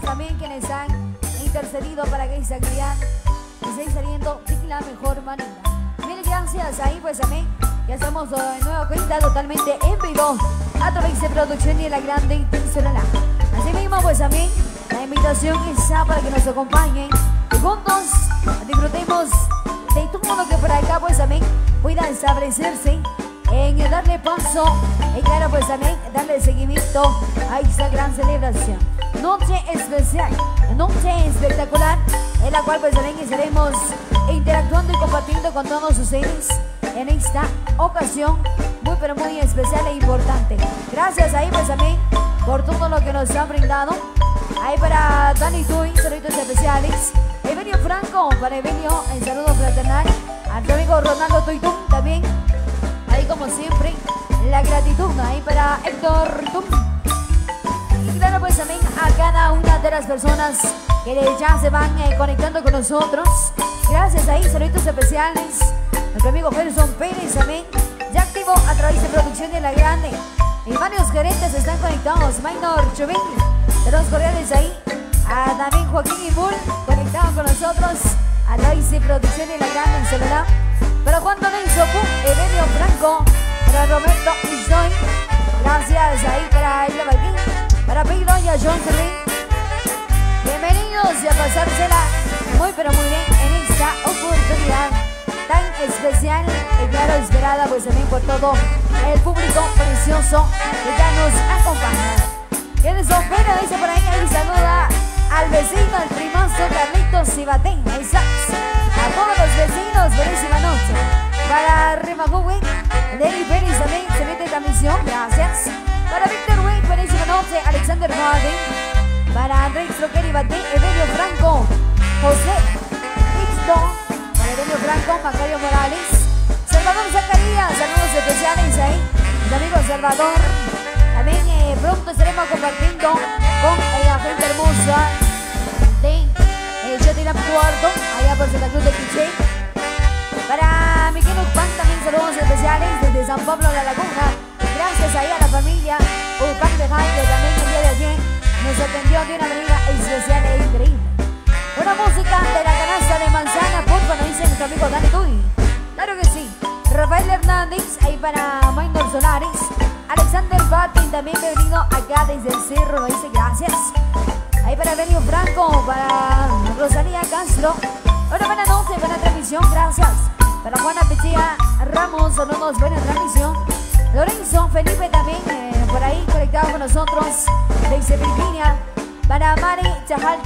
también quienes han intercedido para que esta actividad esté saliendo de la mejor manera. Mil gracias ahí pues amén. Ya estamos de nuevo cuenta totalmente en vivo a través de producción y la grande intencional. Así mismo pues amén. La invitación está para que nos acompañen juntos disfrutemos de todo lo que por acá pues amén pueda establecerse en darle paso y claro pues también darle seguimiento a esta gran celebración. Noche especial, noche espectacular, en la cual pues también estaremos interactuando y compartiendo con todos ustedes en esta ocasión muy pero muy especial e importante. Gracias ahí pues también por todo lo que nos han brindado. Ahí para Dani Tui, saludos especiales. Evelio Franco, para Evelio, el saludo fraternal. A tu amigo Ronaldo Tuitún también Ahí como siempre, la gratitud ahí para Héctor Tum. Y claro, pues también a cada una de las personas que ya se van eh, conectando con nosotros. Gracias ahí, saludos especiales. Nuestro amigo Gerson Pérez también, ya activo a través de producción de La Grande. Y varios gerentes están conectados. Minor Chubin, los cordiales ahí. A David Joaquín y Bull, conectados con nosotros a través de producción de La Grande en celular. Para Juan Lorenzo Evelio Franco, para Roberto Isoy, gracias ahí para Isla Balquín, para Pedro y a John Ferrín. Bienvenidos y a pasársela muy pero muy bien en esta oportunidad tan especial y claro esperada pues también por todo el público precioso que ya nos acompaña. Que les opera, dice por ahí, ahí saluda al vecino, el primazo Carlitos Cibatén, todos los vecinos, buenísima noche. Para Rimahuwe, Lady Pérez también, excelente transmisión, gracias. Para Víctor Wade, buenísima noche. Alexander Martin. Para Andrés Troqueri Baté, Evelio Franco, José Ixto, para Evelio Franco, Macario Morales. Salvador Zacarías, saludos especiales ahí. Mi amigo Salvador. También eh, pronto estaremos compartiendo con la gente hermosa de el Chetina Cuarto, allá por Santa Cruz de Quiché. Para Miguel Upan también saludos especiales desde San Pablo de la Laguna. Gracias ahí a la familia Upan de Jaime, también el día de ayer nos atendió de una manera especial e increíble. Una música de la canasta de manzana, porfa, nos dice nuestro amigo Dani Tuy. Claro que sí. Rafael Hernández, ahí para Maynor Solares. Alexander Batin también venido acá desde el cerro, nos dice gracias. Ahí para Benio Franco, para Rosalía Castro. Hola, buena noche, buena transmisión, gracias. Para Juana Pechea Ramos, saludos, buena transmisión. Lorenzo Felipe también eh, por ahí conectado con nosotros desde Virginia. Para Mari Chajal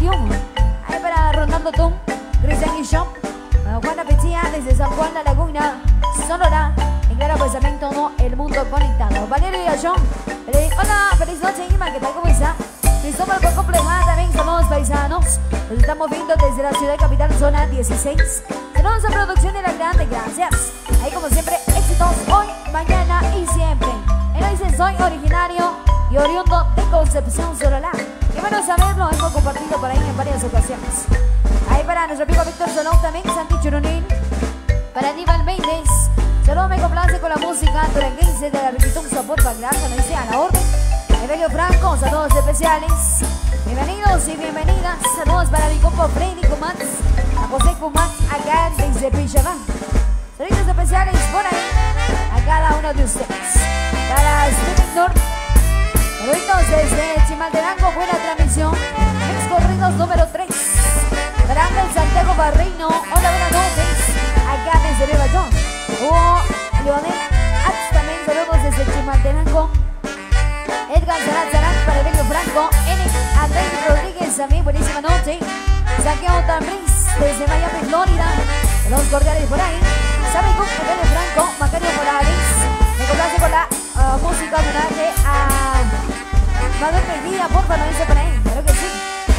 Ahí para Ronaldo Tum, Cristian Guillón. Juana Pechea desde San Juan La Laguna, Sonora. Y claro, pues también todo el mundo conectado. Valerio y Ayón. Hola, feliz noche, Ima, ¿qué tal? ¿Cómo está? Cristóbal poco Plejada, también somos paisanos. Nos estamos viendo desde la ciudad capital, zona 16. Tenemos la producción de la grande, gracias. Ahí como siempre, éxitos hoy, mañana y siempre. En dice soy originario y oriundo de Concepción Sololá. Qué bueno saberlo, hemos compartido por ahí en varias ocasiones. Ahí para nuestro amigo Víctor Solón también, Santi Churunín. Para Aníbal Méndez. Solo me complace con la música duranguense de la Riquitón Support Bagraja, me dice a la orden. Evelio Franco, saludos especiales. Bienvenidos y bienvenidas. Saludos para mi compa Freddy Kumats, a José Kumats, acá desde Pichabán. Saludos especiales por ahí a cada uno de ustedes. Para Steven North, saludos desde Chimaltenango, buena transmisión. Ex Corridos número 3. Para Ángel Santiago Barreino, hola, buenas noches. Acá desde Nueva York. Hugo Leonel Ats también, saludos desde Chimaltenango. Edgar Sarat Sarat para Bello Franco, N. Andrés Rodríguez, también buenísima noche. Saqueo Tambriz desde Miami, Florida. Los cordiales por ahí. Sabe con Bello Franco, Macario Morales. Me complace con la uh, música homenaje a Manuel Medina, porfa, no dice por ahí. Creo que sí.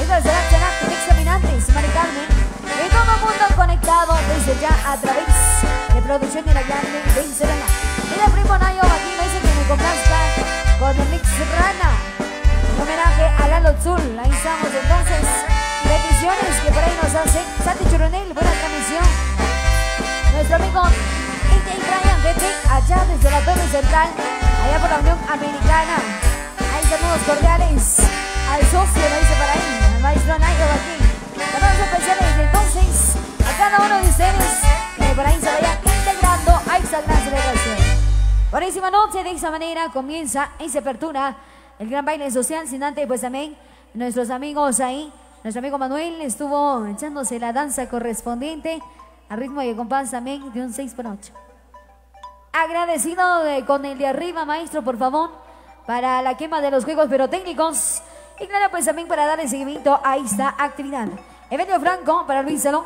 Edgar Sarat Sarat, examinantes, Mari Carmen. Y todo mundo conectado desde ya a través de producción de la grande de Serena. Y de Primo Nayo, aquí me dice que me complazca con el Mix Rana. Homenaje a Lalo Zul. Ahí estamos entonces. Peticiones que por ahí nos hacen, Santi Churunel buena esta misión. Nuestro amigo Inti Brian Vete, allá desde la Torre Central, allá por la Unión Americana. Ahí saludos cordiales al socio, lo dice para él, al maestro Nayo Joaquín. Saludos especiales desde entonces a cada uno de ustedes que por ahí se vayan de esa manera comienza y se apertura el gran baile social. Sin antes, pues también nuestros amigos ahí, nuestro amigo Manuel estuvo echándose la danza correspondiente al ritmo y compás también de un 6 por 8. Agradecido con el de arriba, maestro, por favor, para la quema de los juegos pirotécnicos. Y claro, pues también para darle seguimiento a esta actividad. Evento Franco para Luis Salón.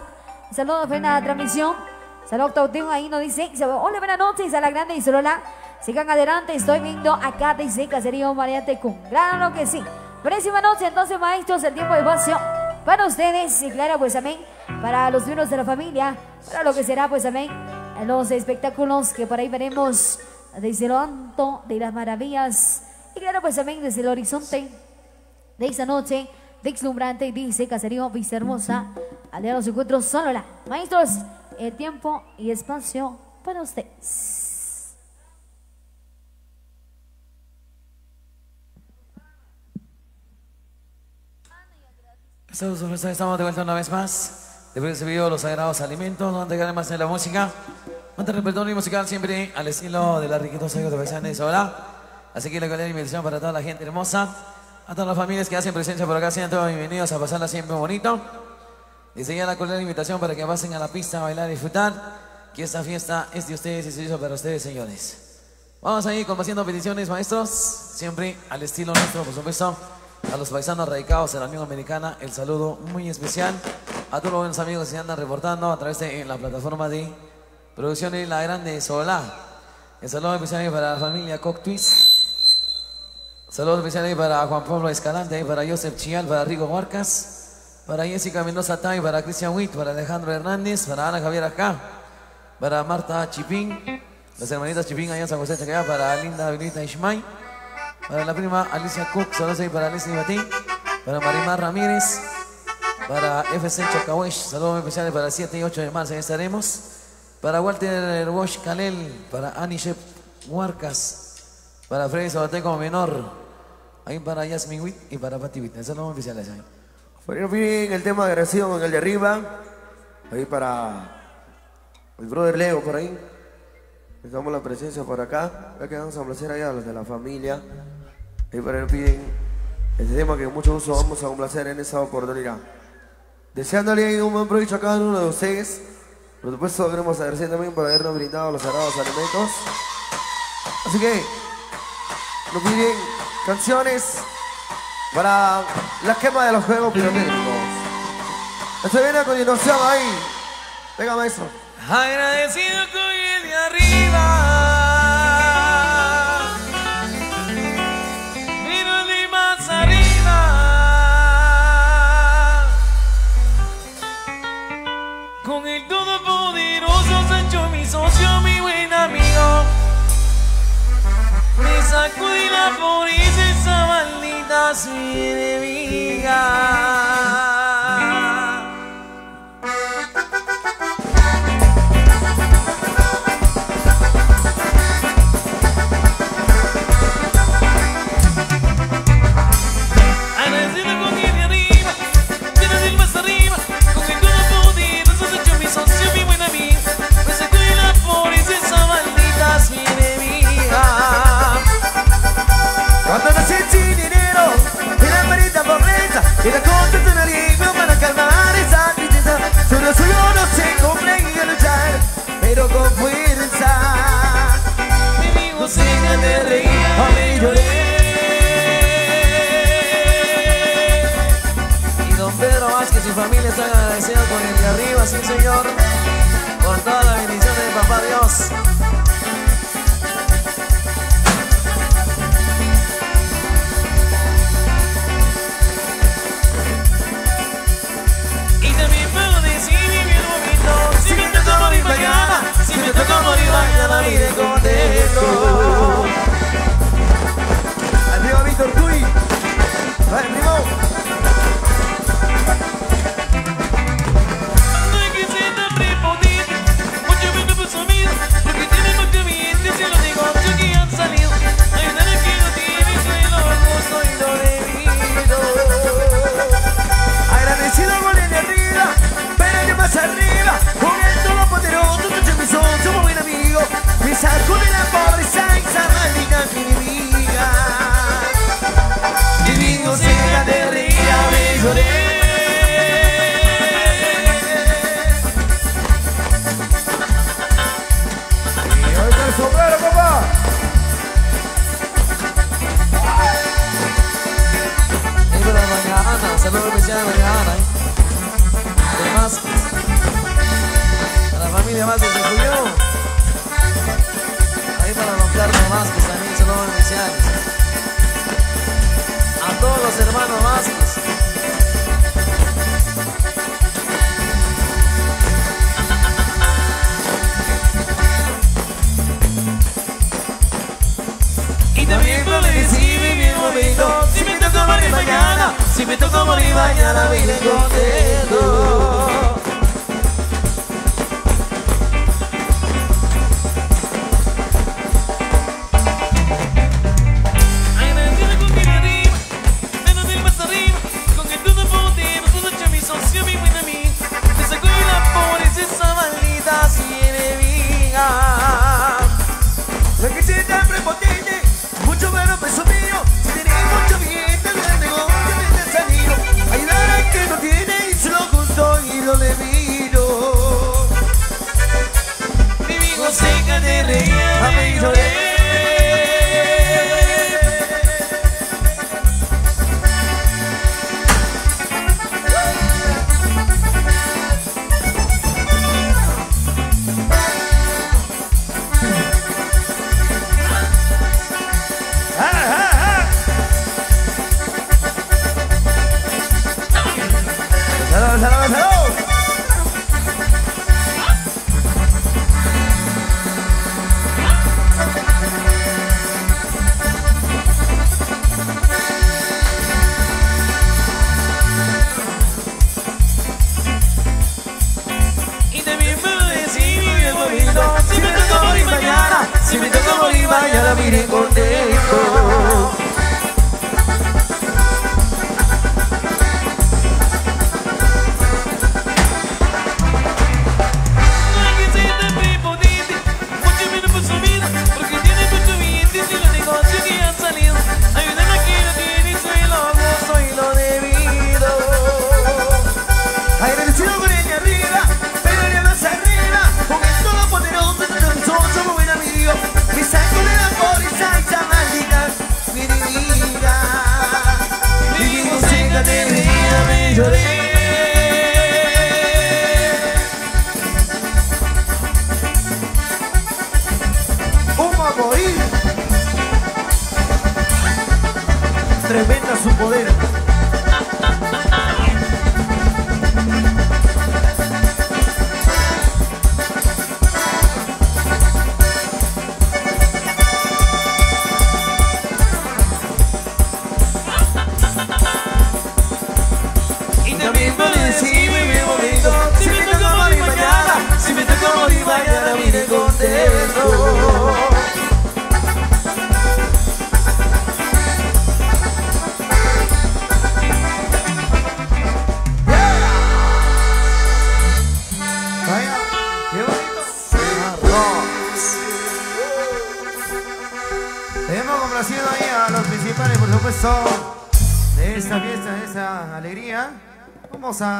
Saludos, buena transmisión. Saludos, Tauteo ahí nos dice. Hola, buenas noches a la grande y Solola. Sigan adelante, estoy viendo acá, dice Caserío María Tecún. Claro que sí. Próxima noche, entonces, maestros, el tiempo de espacio para ustedes. Y claro, pues amén. Para los miembros de la familia. Para lo que será, pues amén. Los espectáculos que por ahí veremos desde lo alto de las maravillas. Y claro, pues amén, desde el horizonte de esa noche deslumbrante, dice Caserío Vicehermosa. Al día de los encuentros, solo la. Maestros, el tiempo y espacio para ustedes. Estamos de vuelta una vez más. Después de ese video, los sagrados alimentos. No antes más en la música. Mantén el repertorio musical siempre al estilo de la riquitosa de Paisanes. Hola. Así que la calidad invitación para toda la gente hermosa. A todas las familias que hacen presencia por acá, sean todos bienvenidos a pasarla siempre bonito. Desde la cordial invitación para que pasen a la pista a bailar y disfrutar. Que esta fiesta es de ustedes y se hizo para ustedes, señores. Vamos a ir complaciendo peticiones, maestros. Siempre al estilo nuestro, por supuesto. A los paisanos radicados en la Unión Americana, el saludo muy especial. A todos los buenos amigos que se andan reportando a través de la plataforma de producciones La Grande Solá. El saludo especial para la familia Coctuis. Saludos especiales para Juan Pablo Escalante, para Joseph Chial, para Rigo Marcas, para Jessica Mendoza Tay, para Cristian Witt, para Alejandro Hernández, para Ana Javier acá, para Marta Chipín, las hermanitas Chipín allá en San José Chacaya, para Linda Benita Ishmay, para la prima Alicia Cook, saludos ahí para Alicia Batín, para Marimar Ramírez, para FC Chacahuesh, saludos especiales para el 7 y 8 de marzo, ahí estaremos, para Walter Bosch Calel, para Anishep Huarcas, para Freddy Sabateco Menor, Ahí para Yasmin Witt y para Pati Witt. Son oficiales ahí. Bueno, bien, el tema de agresión en el de arriba. Ahí para el brother Leo por ahí. Dejamos la presencia por acá. Ya que a complacer allá los de la familia. Ahí para el piden este tema que mucho gusto vamos a complacer en esa oportunidad. Deseándole un buen provecho a cada uno de ustedes. Por supuesto, queremos agradecer también por habernos brindado los sagrados alimentos. Así que, nos piden canciones para la quema de los juegos pirotécnicos. Esto viene a continuación ahí. Venga, maestro. Agradecido con de arriba. Pero de más arriba. Con el todopoderoso Sancho, mi socio, mi buen amigo. Me sacudí la maldita mi enemiga. Y la cosa es un alivio para calmar esa tristeza. Solo suyo no se comprende luchar Pero con fuerza. Mi amigo se de reír A mí lloré. Y don Pedro Vázquez y familia están agradecidos con el de arriba, sí señor. Por toda la bendición de papá Dios mañana mire contento. Arriba Víctor Tui. Vale. sacude la pobreza y samalina mi vida. Divino sea de ría, me lloré. Sombrero, papá. Es de la mañana, saludos especiales de mañana. ¿eh? De Másquez. A la familia Másquez de Julio. Vázquez también, saludos especiales. A todos los hermanos Vázquez. Y también no le decime mi momento Si me toca morir mañana Si me toca morir mañana vine contento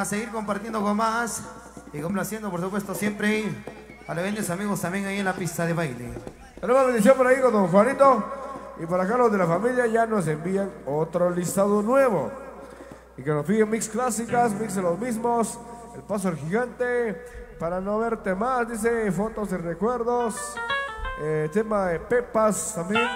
seguir compartiendo con más y complaciendo, por supuesto, siempre a los amigos también ahí en la pista de baile. Tenemos bendición por ahí con don Juanito. Y por acá de la familia ya nos envían otro listado nuevo. Y que nos piden mix clásicas, mix de los mismos. El paso del gigante. Para no verte más, dice fotos de recuerdos. eh, tema de Pepas también.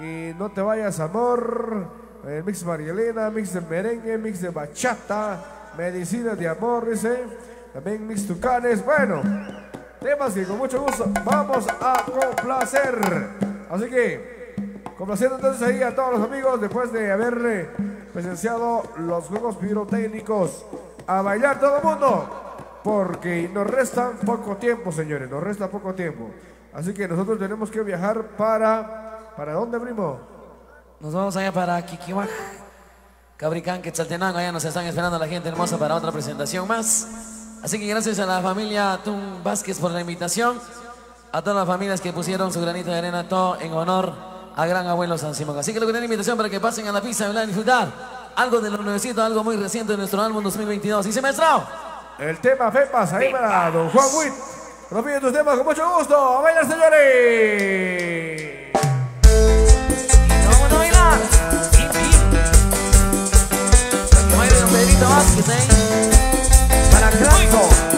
Y no te vayas, amor. El mix María Elena, mix de merengue, mix de bachata. Medicina de amor, dice. También mix tucanes. Bueno, temas que con mucho gusto vamos a complacer. Así que, complaciendo entonces ahí a todos los amigos después de haber eh, presenciado los juegos pirotécnicos. A bailar todo el mundo. Porque nos resta poco tiempo, señores, nos resta poco tiempo. Así que nosotros tenemos que viajar para... ¿Para dónde, primo? Nos vamos allá para Kikiwaj Cabricán, Quetzaltenango, allá nos están esperando la gente hermosa para otra presentación más. Así que gracias a la familia Tun Vázquez por la invitación. A todas las familias que pusieron su granito de arena, todo en honor a gran abuelo San Simón. Así que lo que la invitación para que pasen a la pista y disfrutar algo de lo nuevecito, algo muy reciente de nuestro álbum 2022. ¿Y se maestro? El tema Pepas, ahí para don Juan Witt. Piden tus temas con mucho gusto. ¡A bailar, señores! toque, hein? Para a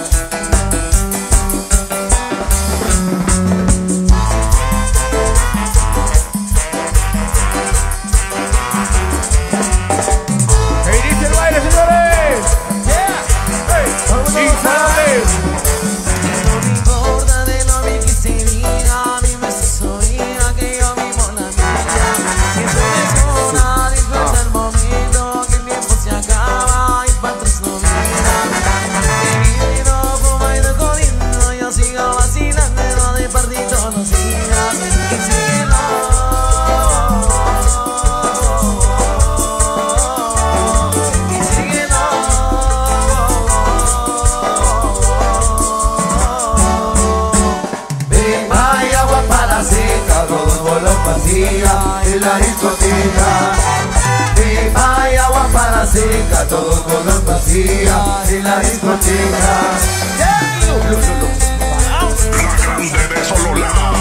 energía en la discoteca. Los grandes de Sololá.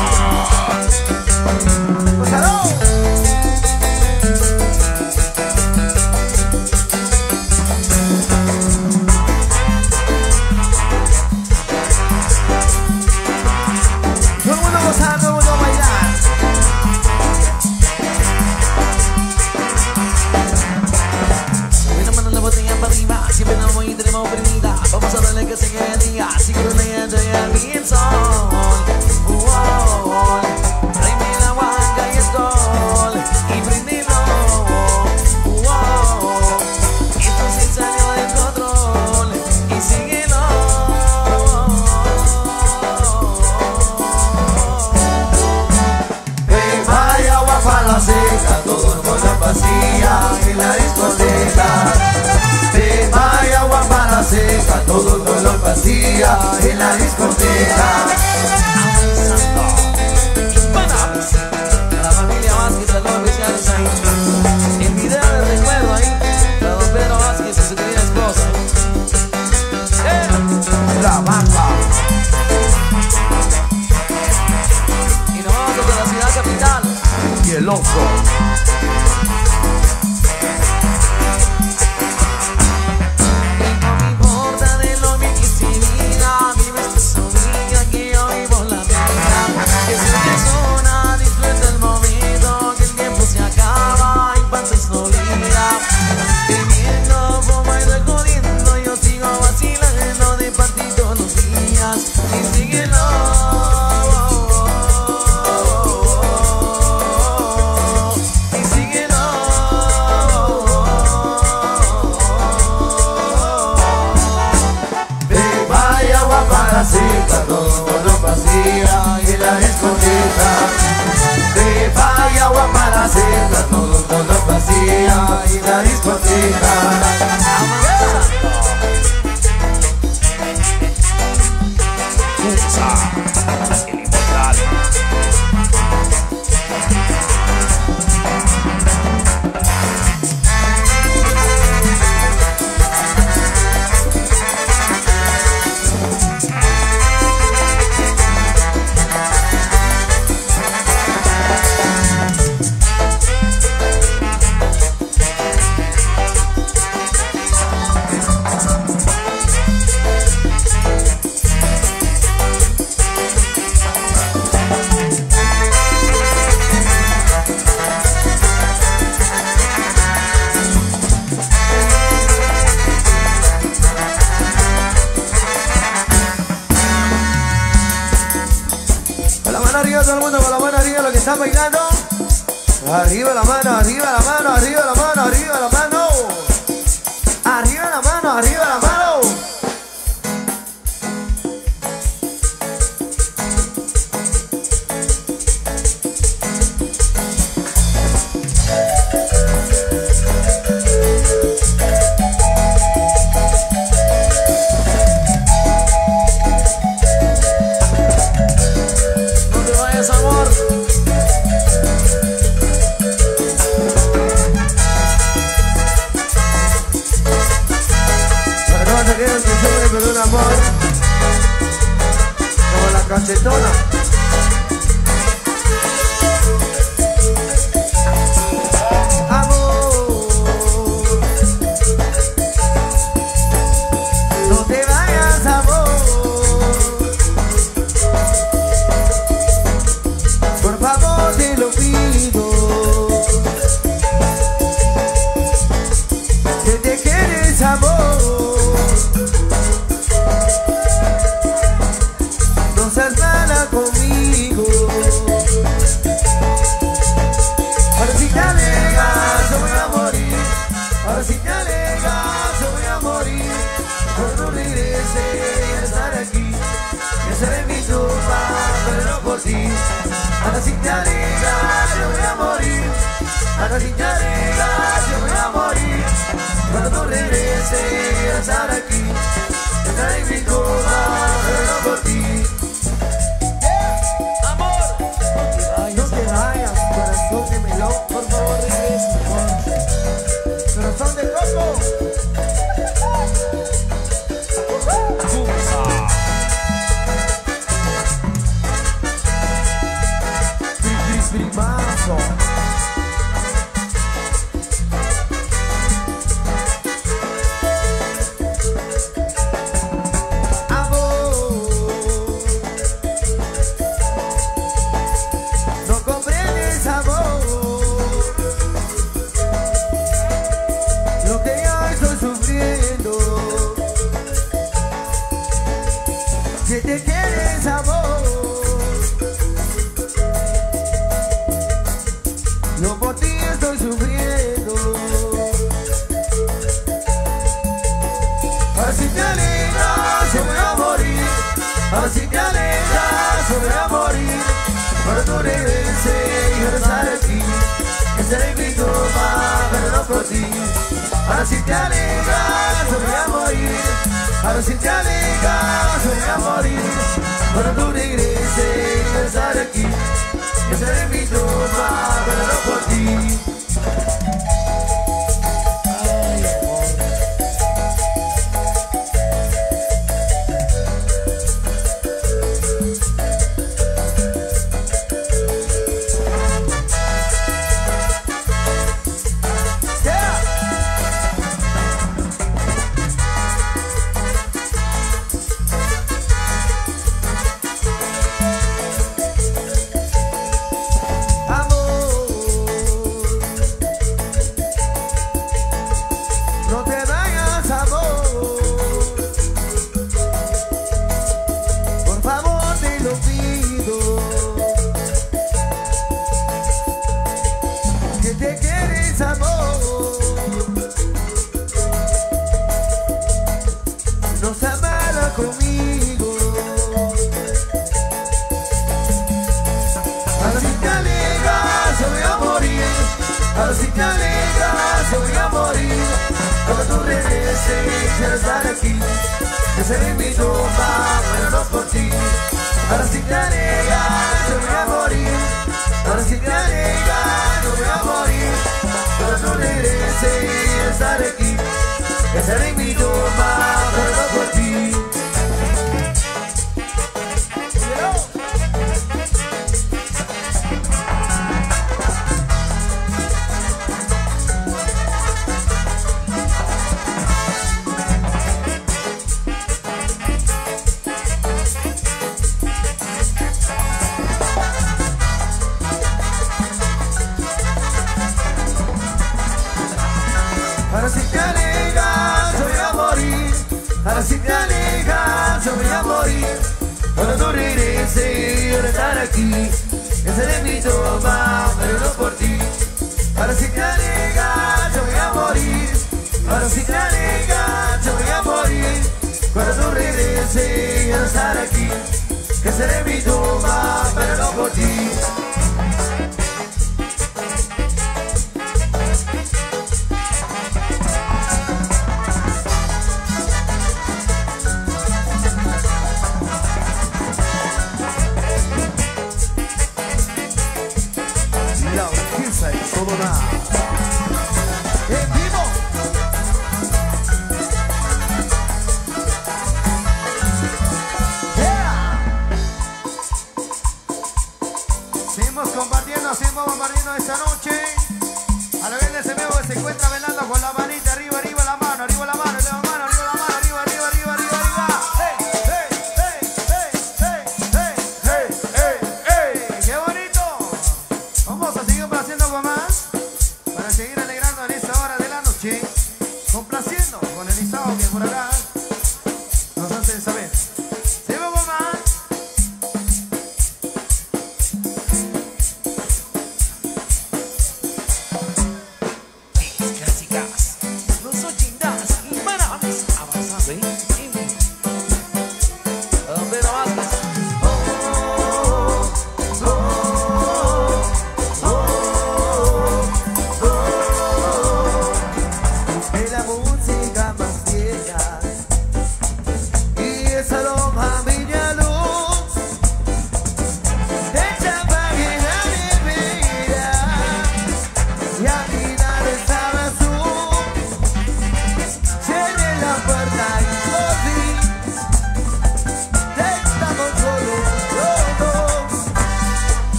My off.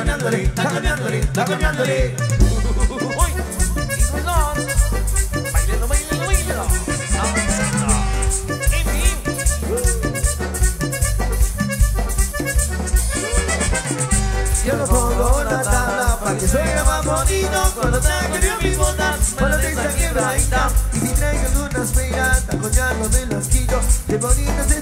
cambiándole, está cambiándole, está cambiándole. Bailando, bailando, bailando. Yo lo pongo la tabla para que más bonito cuando traigo yo mis botas, cuando te está quiebradita. Y si traigo unas piratas, con llamas me las quito, de bonitas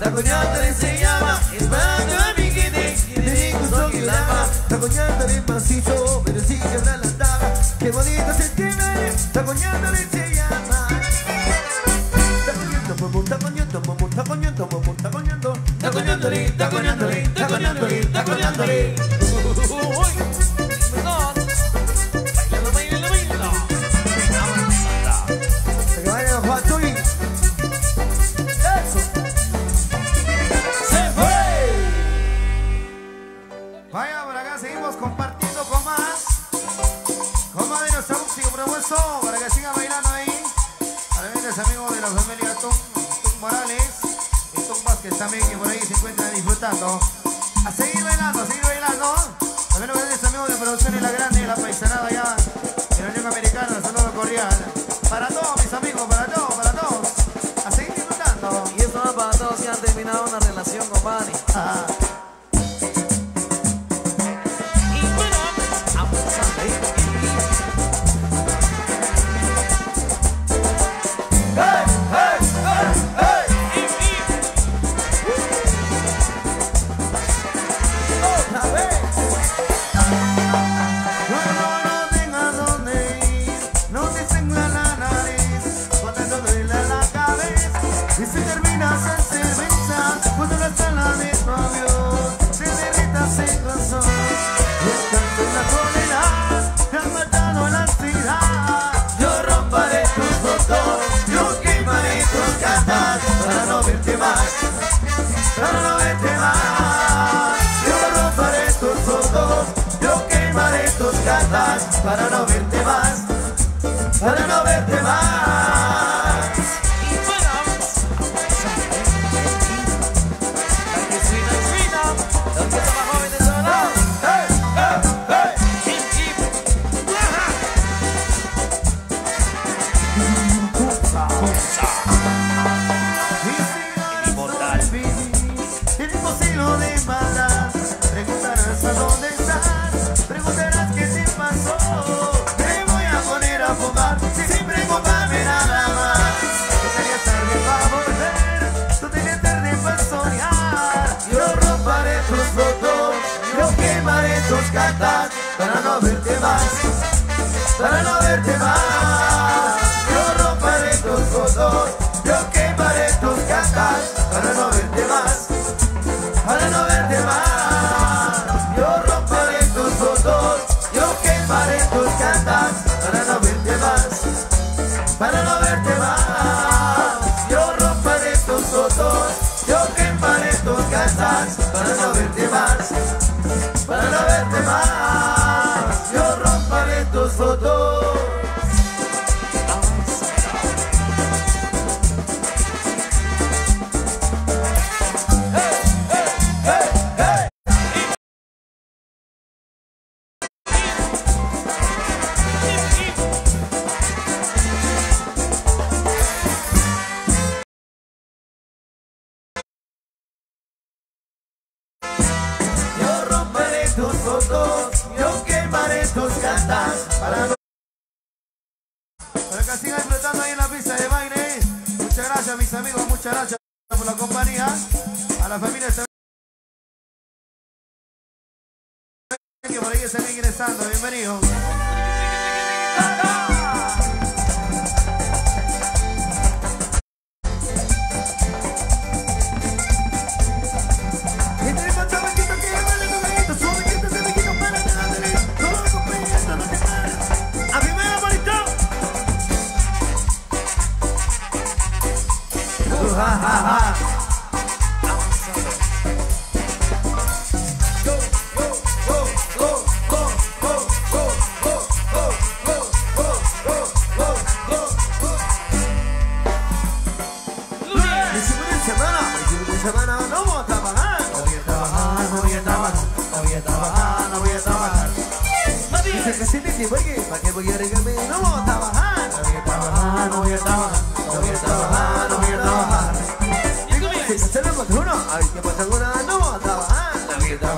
La coñata se llama Esperando a mi gente Y le digo son el ama La coñata Pero sí que habla la tabla Qué bonito se tiene La coñata se llama Está coñando, está coñando, está coñando, está coñando Está coñando, está coñando, está coñando, está coñando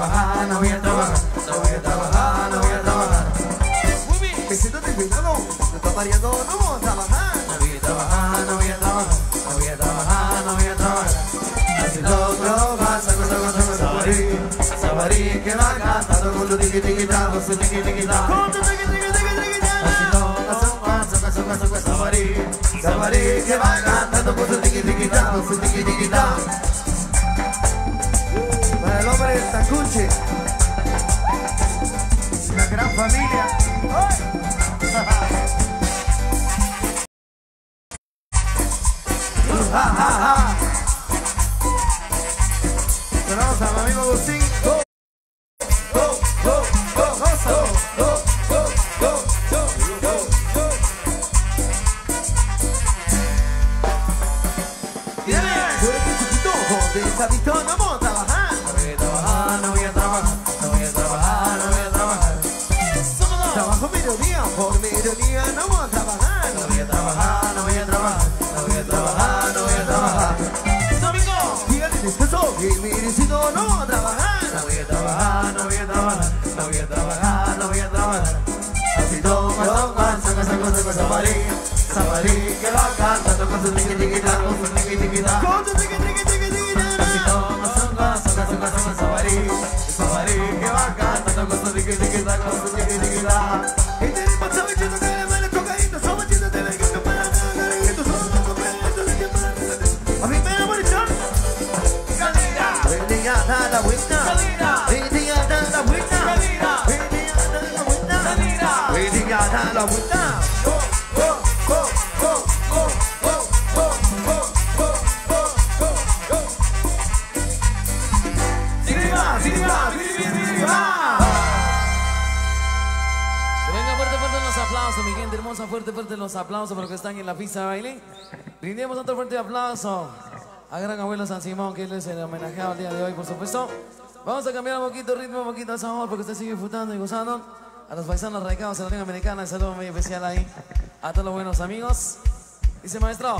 no voy a trabajar, no voy a trabajar, no voy a trabajar. Me siento terminado, me está mareando, no voy a trabajar. No voy a no voy a trabajar, no voy a trabajar, no voy a trabajar. Así todo lo pasa, cosa, cosa, cosa, sabarí, sabarí que va cantando con tu tiki tiki ta, con su tiki tiki ta. Con tu tiki tiki tiki tiki. Así todo pasa, cosa, cosa, cosa, sabarí, sabarí que va cantando con su tiki tiki ta, con su tiki tiki. Tacuche, la gran familia. a Gran Abuelo San Simón, que es el homenajeado el día de hoy, por supuesto. Vamos a cambiar un poquito el ritmo, un poquito de sabor, porque usted sigue disfrutando y gozando. A los paisanos radicados en la Unión Americana, un saludo muy especial ahí. A todos los buenos amigos. Dice maestro.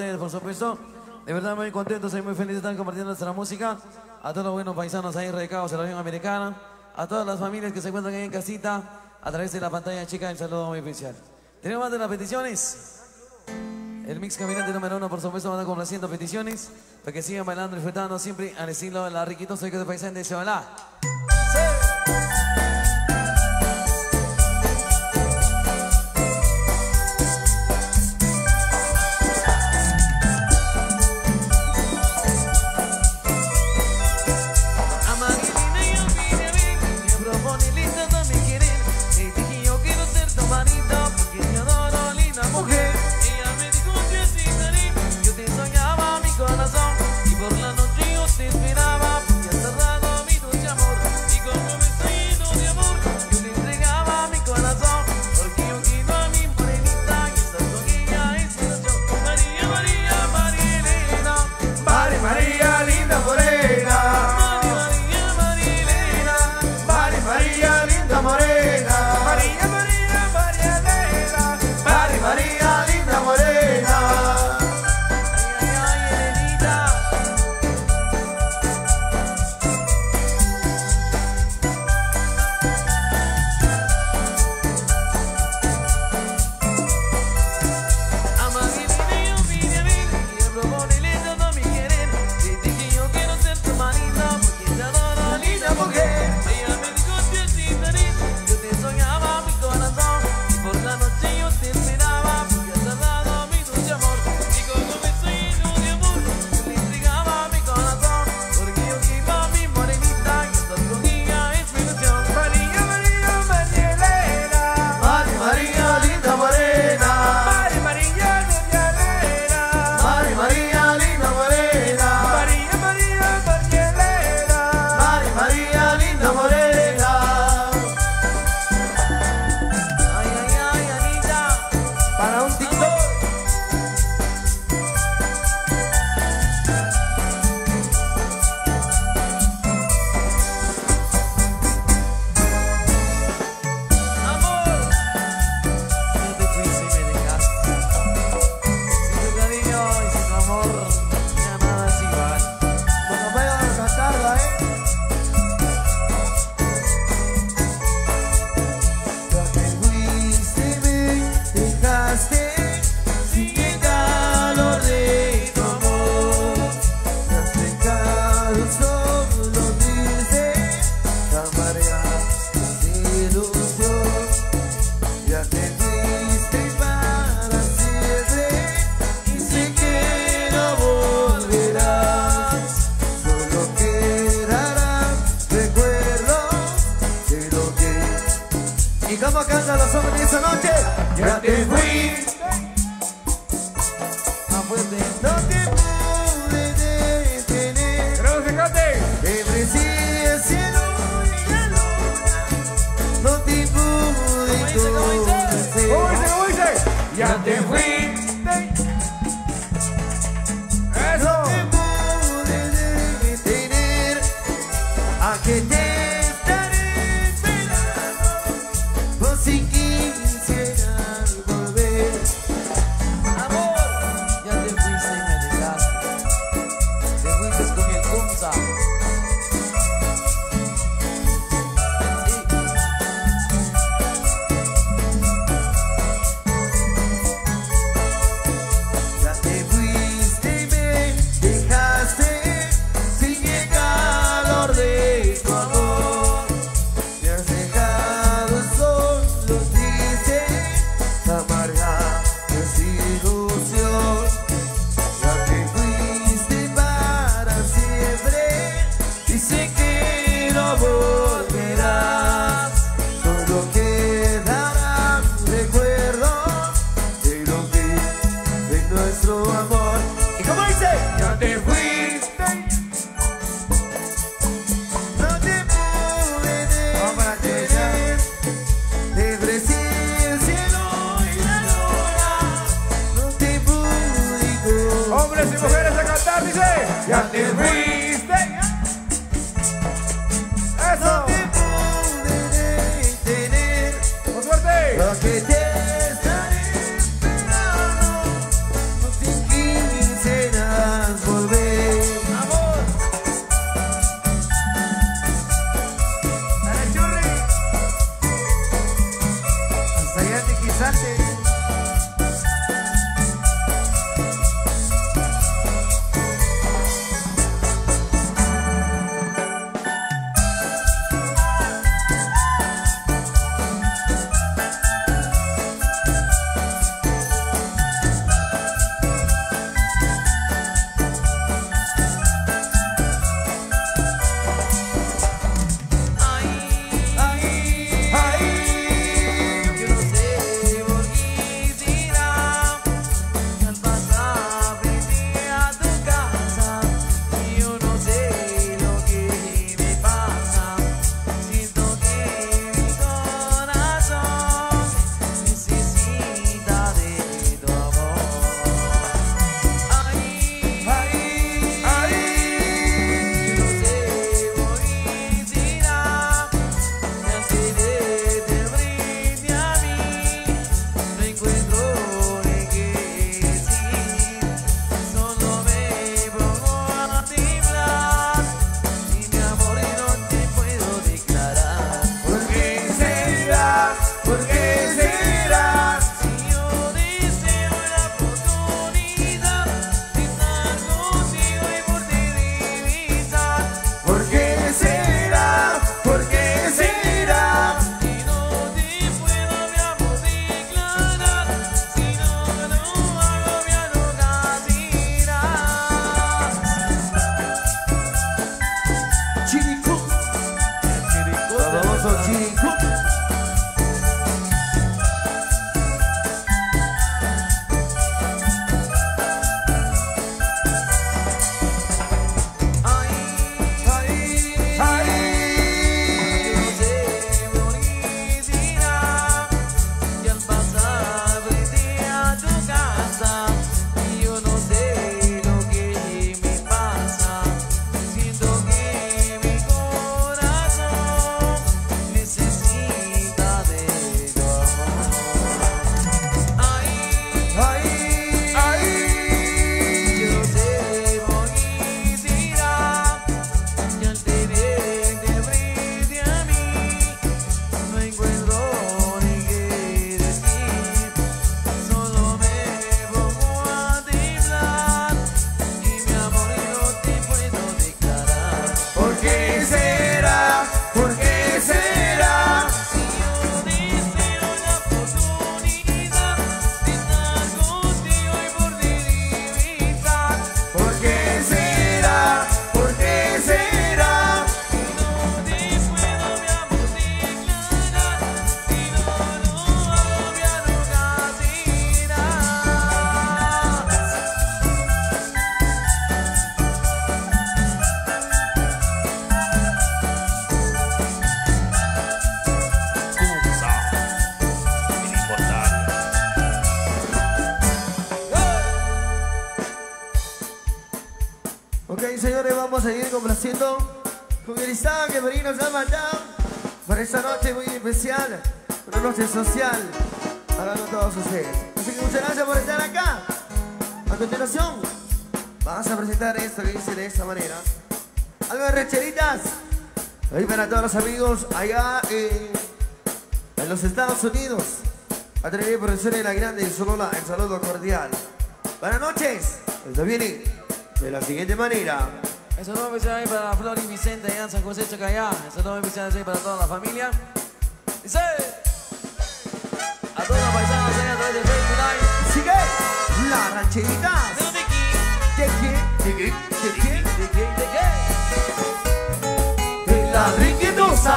ustedes, por supuesto. De verdad, muy contentos y muy felices de estar compartiendo nuestra música. A todos los buenos paisanos ahí radicados en la región americana. A todas las familias que se encuentran ahí en casita. A través de la pantalla chica, el saludo muy oficial. ¿Tenemos más de las peticiones? El mix caminante número uno, por supuesto, van a complaciendo peticiones para que sigan bailando y disfrutando siempre al estilo de la riquitosa que de paisán de Cebalá. casa Madame Para esta noche muy especial Una noche social Para todos ustedes. Así que muchas gracias por estar acá. A continuación Vamos a presentar esto que dice de esta manera. Algo de recheritas. Ahí para todos los amigos allá eh, en los Estados Unidos. Atreví Producciones La Grande y Solola, el saludo cordial. Buenas noches, esto viene de la siguiente manera. El saludo especial para Flor y Vicente allá en San José Chacayá. El saludo especial para toda la familia. Dice a todos los paisanos allá a través de Facebook Live. Sigue la rancherita. De qué? De qué? De qué? De qué? De qué? De la riquitosa.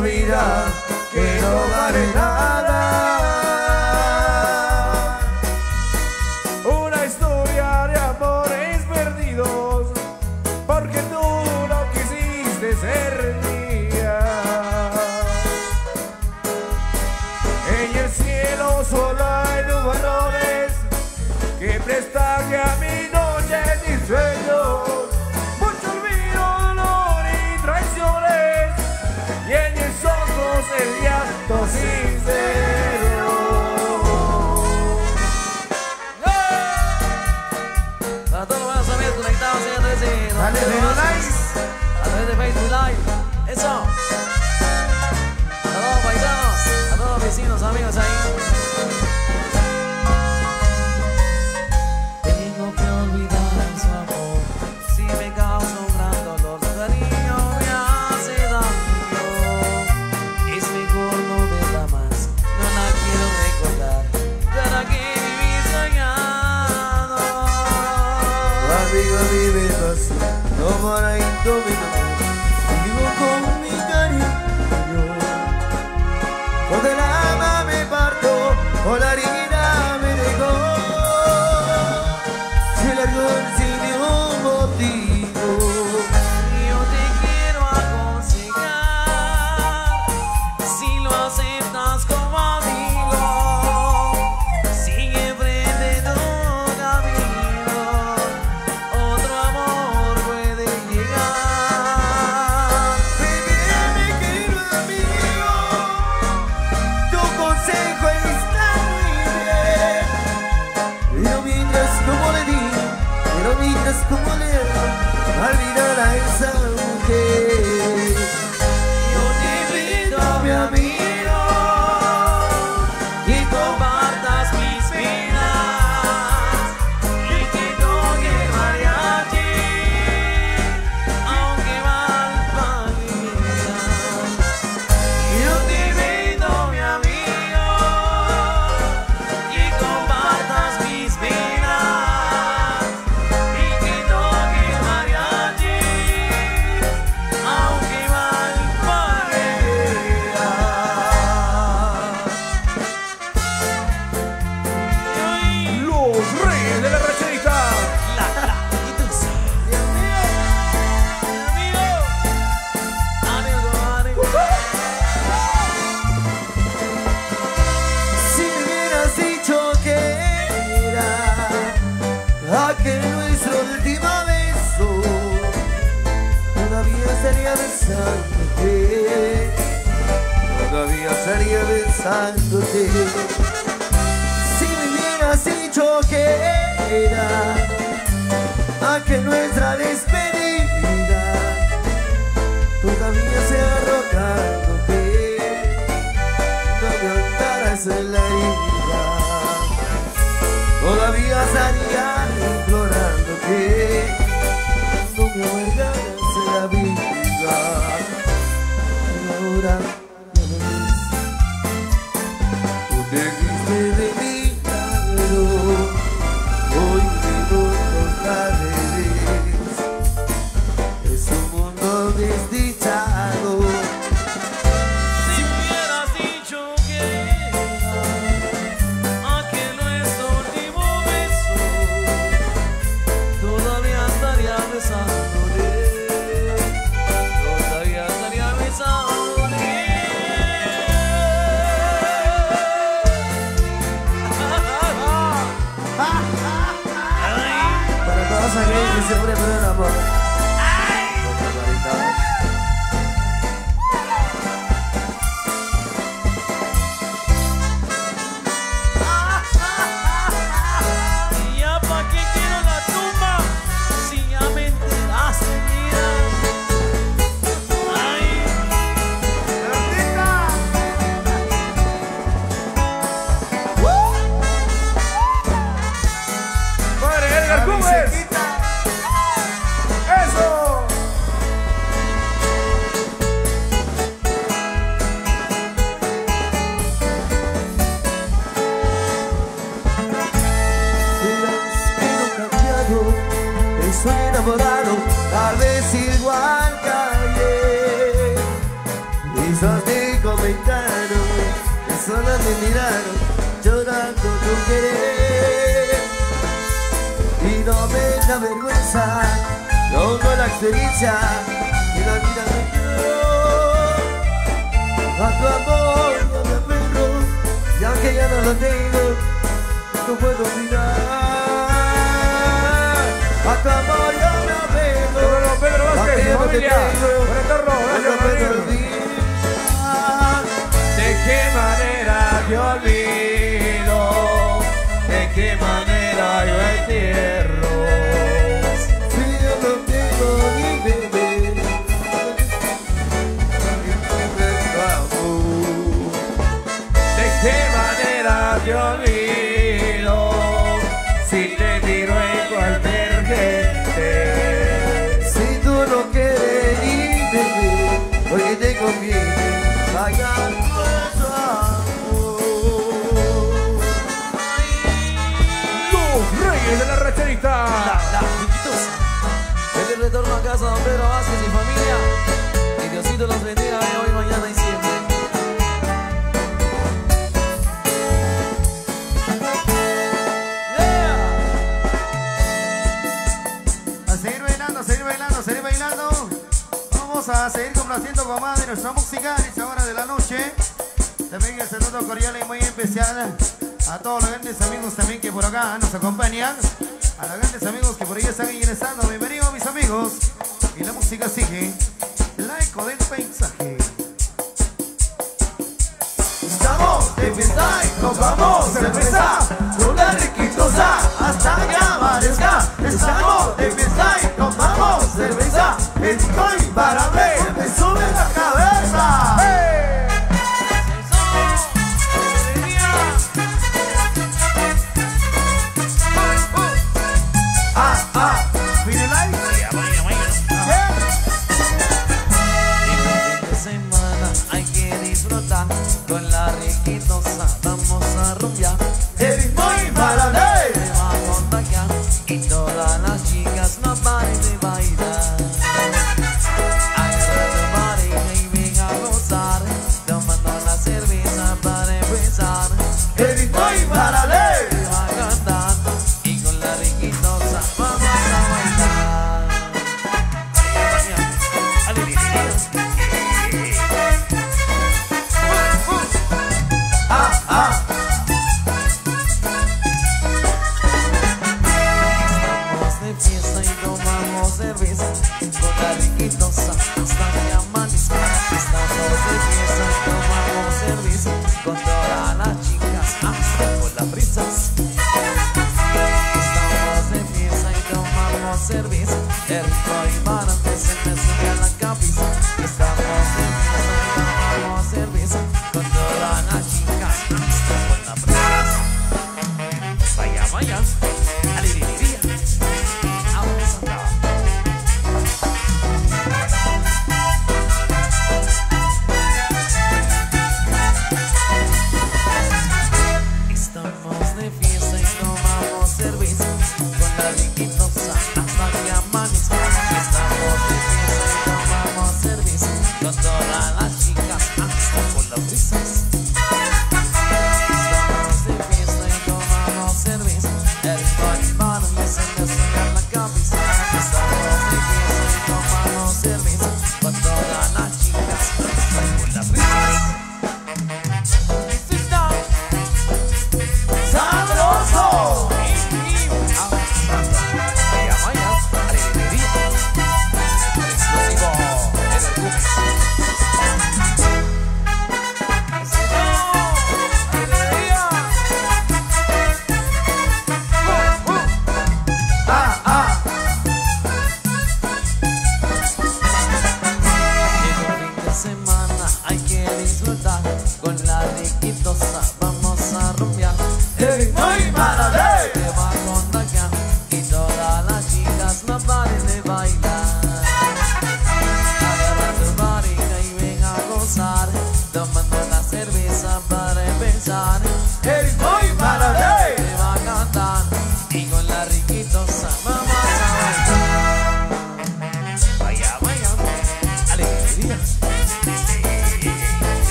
vida que no vale nada. cámara indómita Vivo con mi cariño. Con el alma me parto, volaría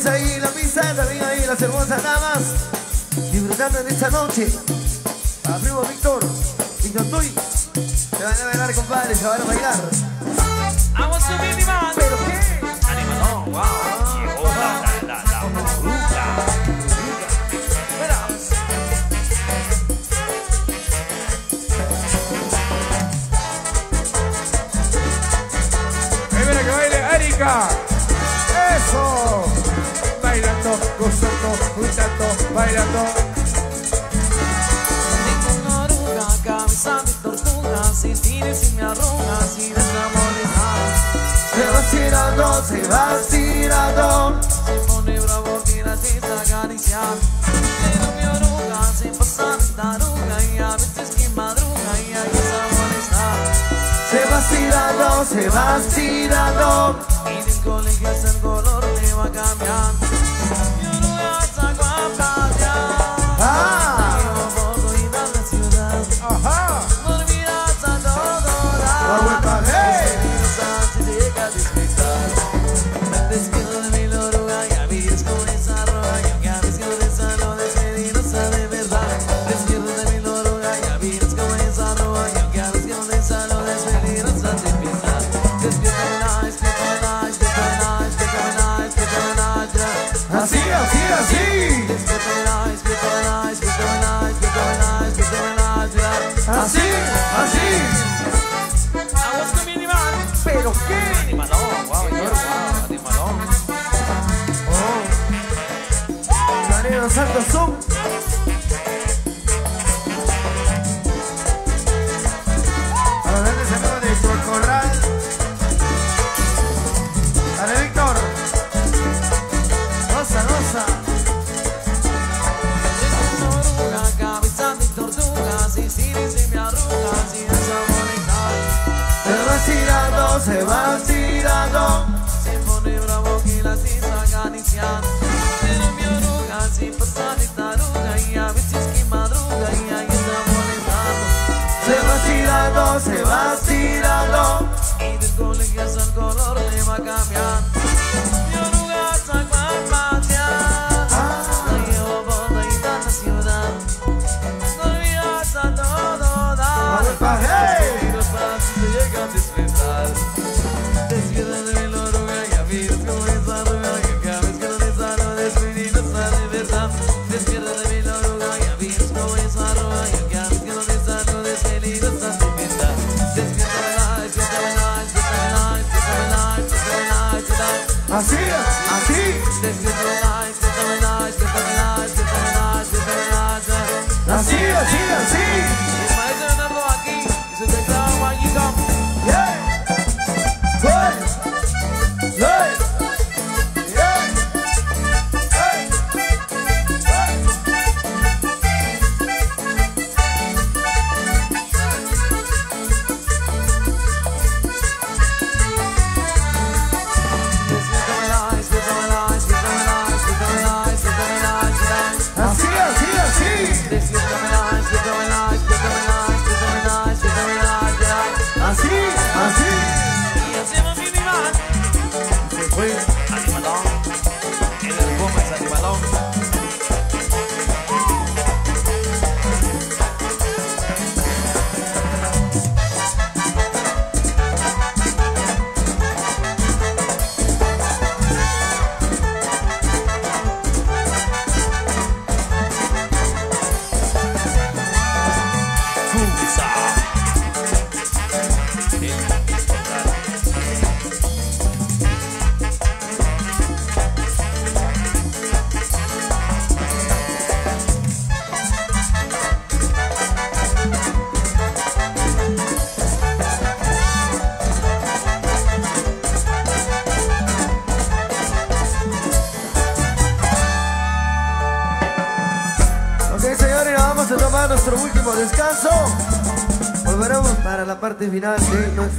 Ves ahí la pista, también ahí las hermosas damas, disfrutando de esta noche. Danzando son. A los grandes amigos de Sol Corral Dale Víctor. Rosa, Rosa. Tortuga, cabeza tortuga Si sirve, si me arruga, si es bonita Se va tirando, se va tirando. Se pone bravo que la tiza acariciando se va a tirar.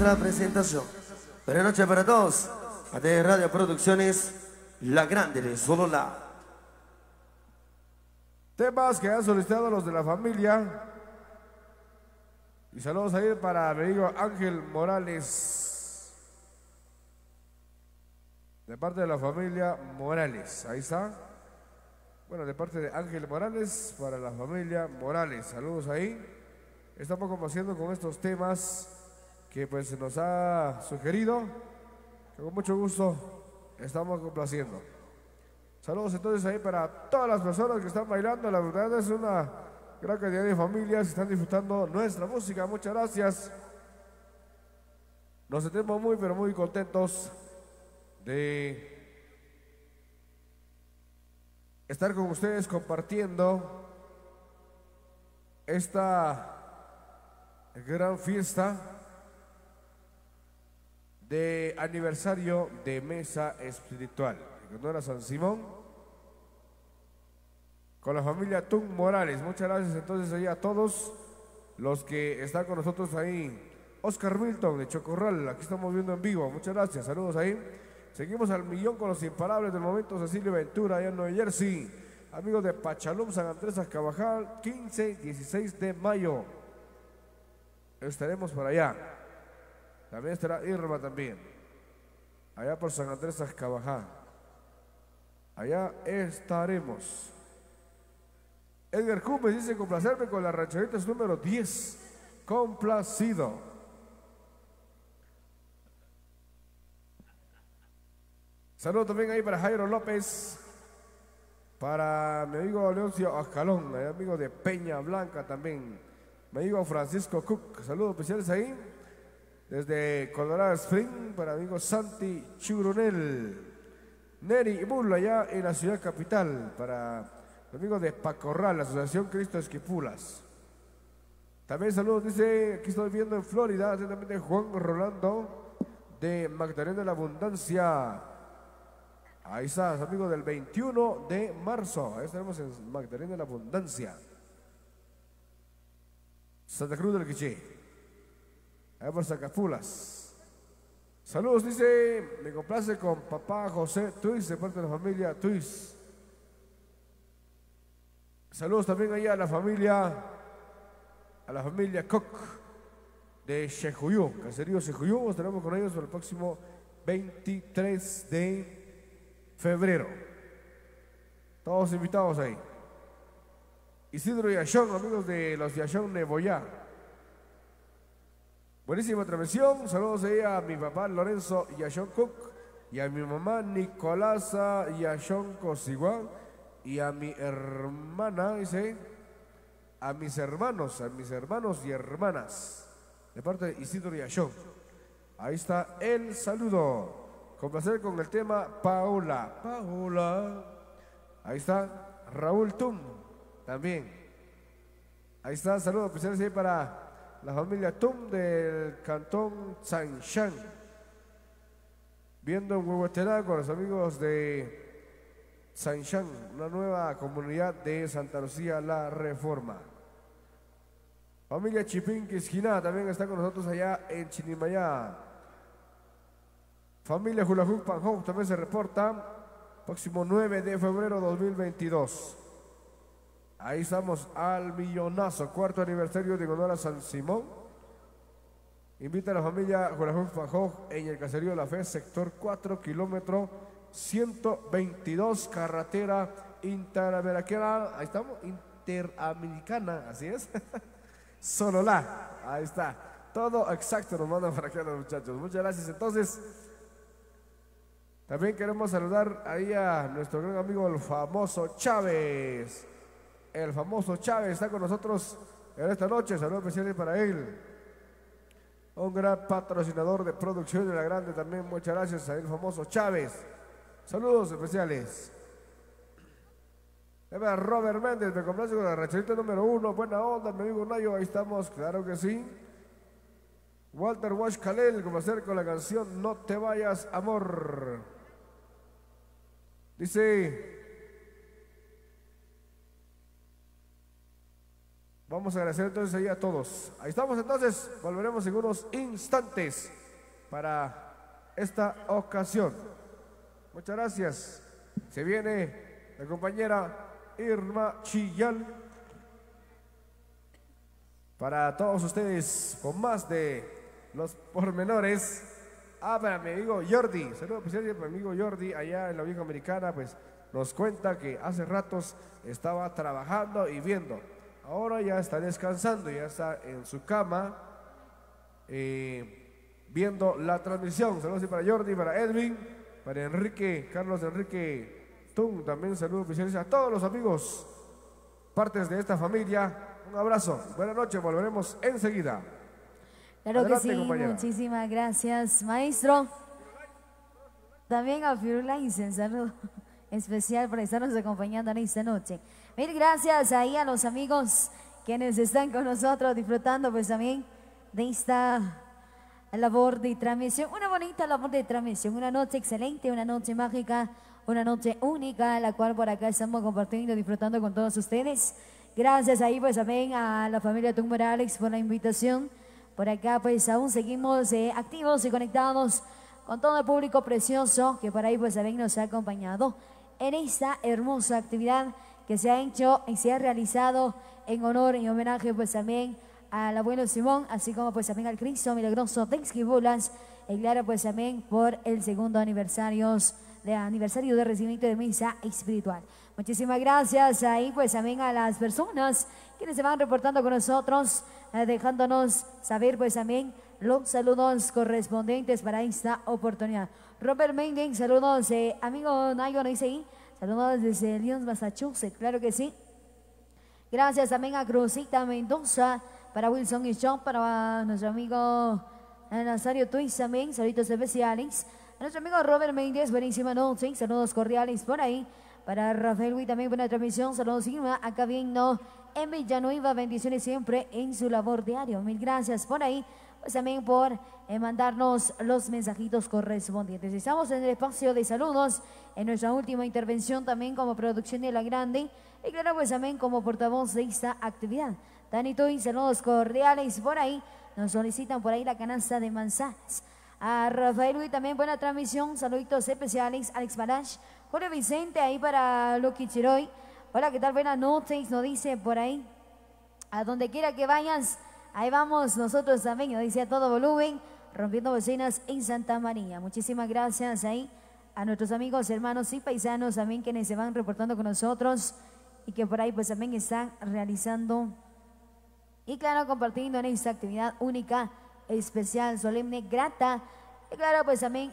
Nuestra presentación. Buenas noches para todos. AT Radio Producciones, La Grande de Solola. Temas que han solicitado los de la familia. Y saludos ahí para mi amigo Ángel Morales. De parte de la familia Morales. Ahí está. Bueno, de parte de Ángel Morales para la familia Morales. Saludos ahí. Estamos complaciendo con estos temas que pues nos ha sugerido. Que con mucho gusto estamos complaciendo. Saludos entonces ahí para todas las personas que están bailando. La verdad es una gran cantidad de familias que están disfrutando nuestra música. Muchas gracias. Nos sentimos muy, pero muy contentos de estar con ustedes compartiendo esta gran fiesta de aniversario de Mesa Espiritual. En honor San Simón, con la familia Tung Morales. Muchas gracias entonces ahí a todos los que están con nosotros ahí. Oscar Milton de Chocorral, aquí estamos viendo en vivo. Muchas gracias, saludos ahí. Seguimos al millón con los imparables del momento. Cecilio Ventura, allá en Nueva Jersey. Amigos de Pachalum, San Andrés Acabajal, 15, 16 de mayo. Estaremos por allá. También estará Irma también. Allá por San Andrés Acabajal. Allá estaremos. Edgar Cumbes dice complacerme con las rancheritas número 10. Complacido. Saludos también ahí para Jairo López, para mi amigo Leoncio Ascalón, mi amigo de Peña Blanca también, mi amigo Francisco Cook, saludos especiales ahí, desde Colorado Spring, para mi amigo Santi Churonel, Neri y Bull allá en la ciudad capital, para mi amigo de Pacorral, la Asociación Cristo Esquipulas. También saludos, dice, aquí estoy viendo en Florida, atentamente Juan Rolando de Magdalena de la Abundancia. Ahí está, amigos del 21 de marzo. Ahí estaremos en Magdalena de la Abundancia. Santa Cruz del Quiché. Ahí por Zacapulas. Saludos, dice, me complace con papá José Tuis, de parte de la familia Tuis. Saludos también ahí a la familia, a la familia Koch de Shejuyú, Caserío Shejuyú. Estaremos con ellos para el próximo 23 de febrero. Todos invitados ahí. Isidro y Ashon, amigos de los de Ashon Neboyá. Buenísima transmisión. Saludos ahí a mi papá Lorenzo Yashon Cook y a mi mamá Nicolasa Yashon Cosiguán y a mi hermana, dice, a mis hermanos, a mis hermanos y hermanas, de parte de Isidro y Ashon. Ahí está el saludo. Complacer con el tema Paula. Paula. Ahí está Raúl Tum también. Ahí está, saludos especiales ahí para la familia Tum del cantón Sanshan. Viendo en con los amigos de Sanshan, una nueva comunidad de Santa Lucía, La Reforma. Familia Chipín Quisquiná también está con nosotros allá en Chinimayá. Familia Hula Panjón también se reporta. Próximo 9 de febrero 2022. Ahí estamos al millonazo, cuarto aniversario de Gonora San Simón. Invita a la familia Hula Panjón en el caserío La Fe, sector 4, kilómetro 122, carretera interamericana. Ahí estamos, interamericana, así es. Sololá, ahí está. Todo exacto nos mandan para acá los muchachos. Muchas gracias. Entonces, también queremos saludar ahí a nuestro gran amigo el famoso Chávez. El famoso Chávez está con nosotros en esta noche. Saludos especiales para él. Un gran patrocinador de producción de la grande también. Muchas gracias a el famoso Chávez. Saludos especiales. Robert Méndez, me complace con la rachadita número uno. Buena onda, mi amigo Nayo. Ahí estamos, claro que sí. Walter Wash Kalel, complacer con la canción No te vayas, amor. Dice, Vamos a agradecer entonces ahí a todos. Ahí estamos entonces, volveremos en unos instantes para esta ocasión. Muchas gracias. Se viene la compañera Irma Chillal para todos ustedes con más de los pormenores. Ah, mi amigo Jordi, saludo especial para mi amigo Jordi allá en la vieja americana, pues nos cuenta que hace ratos estaba trabajando y viendo. Ahora ya está descansando, ya está en su cama eh, viendo la transmisión. Saludos para Jordi, para Edwin, para Enrique, Carlos Enrique Tung, también saludos especiales a todos los amigos, partes de esta familia. Un abrazo, buenas noches, volveremos enseguida. Claro Adelante, que sí, compañera. muchísimas gracias, maestro. También a Firulaisen, saludo especial por estarnos acompañando en esta noche. Mil gracias ahí a los amigos quienes están con nosotros disfrutando pues también de esta labor de transmisión, una bonita labor de transmisión, una noche excelente, una noche mágica, una noche única, la cual por acá estamos compartiendo, disfrutando con todos ustedes. Gracias ahí pues también a la familia Tung Morales por la invitación. Por acá pues aún seguimos eh, activos y conectados con todo el público precioso que por ahí pues también nos ha acompañado en esta hermosa actividad que se ha hecho y se ha realizado en honor y homenaje pues también al abuelo Simón, así como pues también al Cristo Milagroso Texquibulas, y claro pues también por el segundo aniversario de aniversario de recibimiento de misa espiritual. Muchísimas gracias ahí pues también a las personas quienes se van reportando con nosotros, eh, dejándonos saber pues también los saludos correspondientes para esta oportunidad. Robert Mending, saludos, eh, amigo Nayo, dice ahí, saludos desde Lyon, Massachusetts, claro que sí. Gracias también a Cruzita Mendoza, para Wilson y John, para nuestro amigo Nazario Tuiz también, saludos especiales. A nuestro amigo Robert Méndez, buenísima noche, saludos cordiales por ahí. Para Rafael Huy también buena transmisión, saludos Irma, acá viendo en Villanueva, bendiciones siempre en su labor diario. Mil gracias por ahí, también por eh, mandarnos los mensajitos correspondientes. Estamos en el espacio de saludos, en nuestra última intervención también como producción de La Grande, y claro, pues también como portavoz de esta actividad. Dani Tuy, saludos cordiales por ahí, nos solicitan por ahí la canasta de manzanas. A Rafael Huy también buena transmisión, saluditos especiales, Alex Balash, Jorge Vicente ahí para Loki Chiroy. Hola, ¿qué tal? Buenas noches, nos dice por ahí. A donde quiera que vayas, ahí vamos nosotros también, nos dice a todo volumen, rompiendo bocinas en Santa María. Muchísimas gracias ahí a nuestros amigos, hermanos y paisanos también quienes se van reportando con nosotros y que por ahí pues también están realizando y claro, compartiendo en esta actividad única, especial, solemne, grata. Y claro, pues también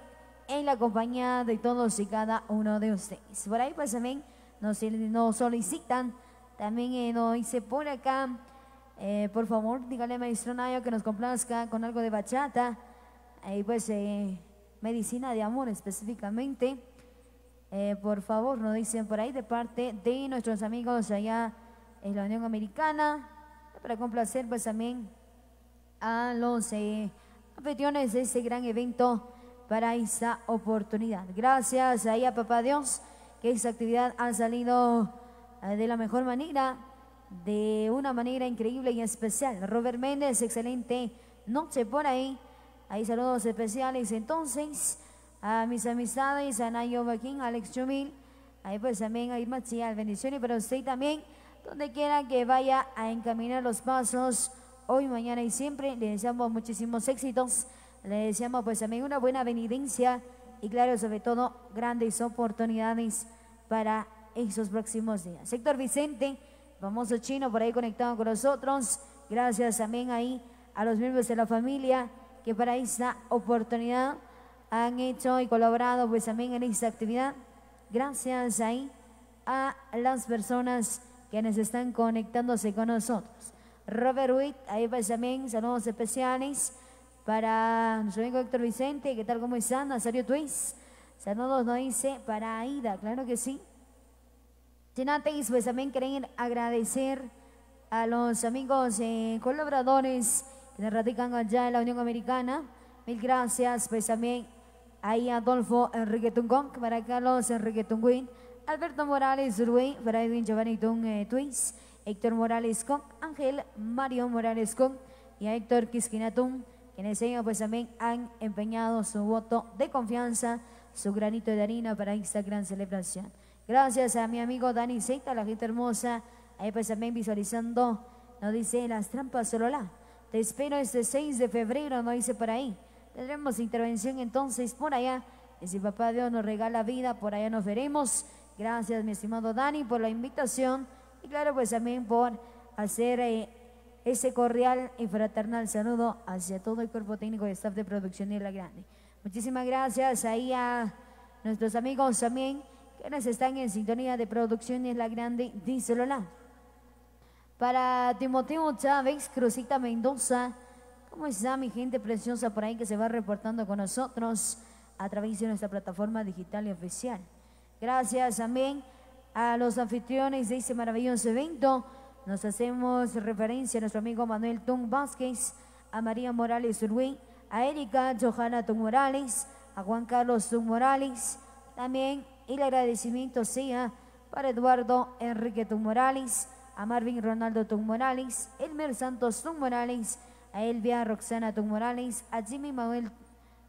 en la compañía de todos y cada uno de ustedes. Por ahí pues también nos, nos solicitan, también eh, nos dice por acá, eh, por favor, dígale maestro Nayo que nos complazca con algo de bachata. Ahí pues eh, medicina de amor específicamente. Eh, por favor, nos dicen por ahí de parte de nuestros amigos allá en la Unión Americana para complacer pues también a los eh, anfitriones de este gran evento para esta oportunidad. Gracias ahí a Papá Dios que esta actividad ha salido eh, de la mejor manera, de una manera increíble y especial. Robert Méndez, excelente noche por ahí. Ahí saludos especiales entonces a mis amistades, a Nayo Baquín, Alex Chumil, ahí pues también a Irma Chial, bendiciones para usted también donde quiera que vaya a encaminar los pasos, hoy, mañana y siempre, le deseamos muchísimos éxitos, le deseamos pues también una buena venidencia y claro, sobre todo, grandes oportunidades para esos próximos días. Héctor Vicente, famoso chino por ahí conectado con nosotros, gracias también ahí a los miembros de la familia que para esta oportunidad han hecho y colaborado pues también en esta actividad. Gracias ahí a las personas quienes están conectándose con nosotros. Robert Witt, ahí va también saludos especiales para nuestro amigo Héctor Vicente, ¿qué tal? ¿Cómo están? Nazario Twist, saludos nos dice para Aida, claro que sí. Sin antes, pues también quieren agradecer a los amigos eh, colaboradores que radican allá en la Unión Americana. Mil gracias, pues también ahí Adolfo Enrique Tungón, para Carlos Enrique Tunguín, Alberto Morales Uruguay, para Edwin Giovanni Tung eh, Twins, Héctor Morales con Ángel Mario Morales con y a Héctor Quisquinatún, quienes ellos pues también han empeñado su voto de confianza, su granito de harina para esta gran celebración. Gracias a mi amigo Dani Seita, la gente hermosa, ahí pues también visualizando, nos dice las trampas Solola. Te espero este 6 de febrero, no dice por ahí. Tendremos intervención entonces por allá. Y si papá Dios nos regala vida, por allá nos veremos. Gracias, mi estimado Dani, por la invitación. Y claro, pues también por hacer eh, ese cordial y fraternal saludo hacia todo el cuerpo técnico y staff de producción de La Grande. Muchísimas gracias ahí a nuestros amigos también quienes están en sintonía de producción de La Grande, díselo Para Timoteo Chávez, Cruzita Mendoza, ¿cómo está mi gente preciosa por ahí que se va reportando con nosotros a través de nuestra plataforma digital y oficial? Gracias también a los anfitriones de este maravilloso evento. Nos hacemos referencia a nuestro amigo Manuel Tung Vázquez, a María Morales Uruguay, a Erika Johanna Tung Morales, a Juan Carlos Tung Morales, también el agradecimiento sea para Eduardo Enrique Tung Morales, a Marvin Ronaldo Tung Morales, Elmer Santos Tung Morales, a Elvia Roxana Tung Morales, a Jimmy Manuel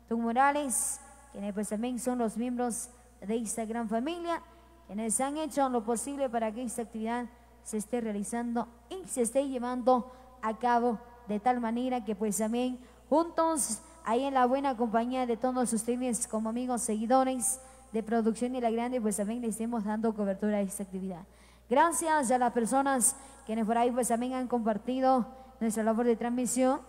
Tung Morales, quienes pues también son los miembros de esta gran familia, quienes han hecho lo posible para que esta actividad se esté realizando y se esté llevando a cabo de tal manera que pues también juntos, ahí en la buena compañía de todos ustedes como amigos seguidores de producción y la grande, pues también le estemos dando cobertura a esta actividad. Gracias a las personas quienes por ahí pues también han compartido nuestra labor de transmisión.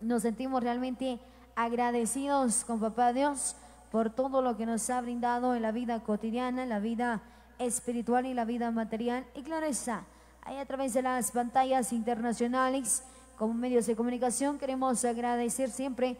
Nos sentimos realmente agradecidos con Papá Dios por todo lo que nos ha brindado en la vida cotidiana, en la vida espiritual y la vida material. Y claro está, ahí a través de las pantallas internacionales, como medios de comunicación, queremos agradecer siempre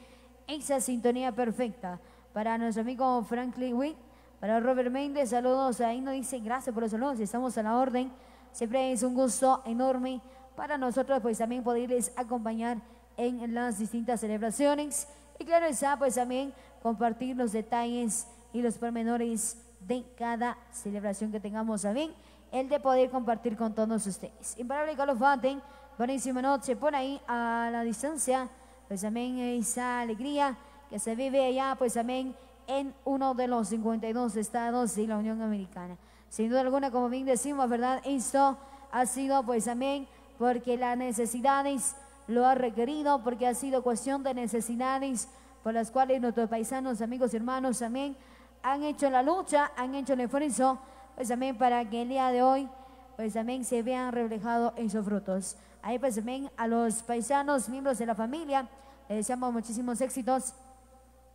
esa sintonía perfecta. Para nuestro amigo Franklin Witt, para Robert Méndez, saludos. Ahí nos dice gracias por los saludos, estamos a la orden. Siempre es un gusto enorme para nosotros, pues también poderles acompañar en las distintas celebraciones. Y claro está, pues también compartir los detalles y los pormenores de cada celebración que tengamos también, el de poder compartir con todos ustedes. Imparable Carlos Faten, buenísima noche por ahí a la distancia, pues también esa alegría que se vive allá, pues también en uno de los 52 estados de la Unión Americana. Sin duda alguna, como bien decimos, ¿verdad? Esto ha sido pues también porque las necesidades lo ha requerido, porque ha sido cuestión de necesidades por las cuales nuestros paisanos, amigos y hermanos también han hecho la lucha, han hecho el esfuerzo, pues también para que el día de hoy, pues también se vean reflejados esos frutos. Ahí pues también a los paisanos, miembros de la familia, les deseamos muchísimos éxitos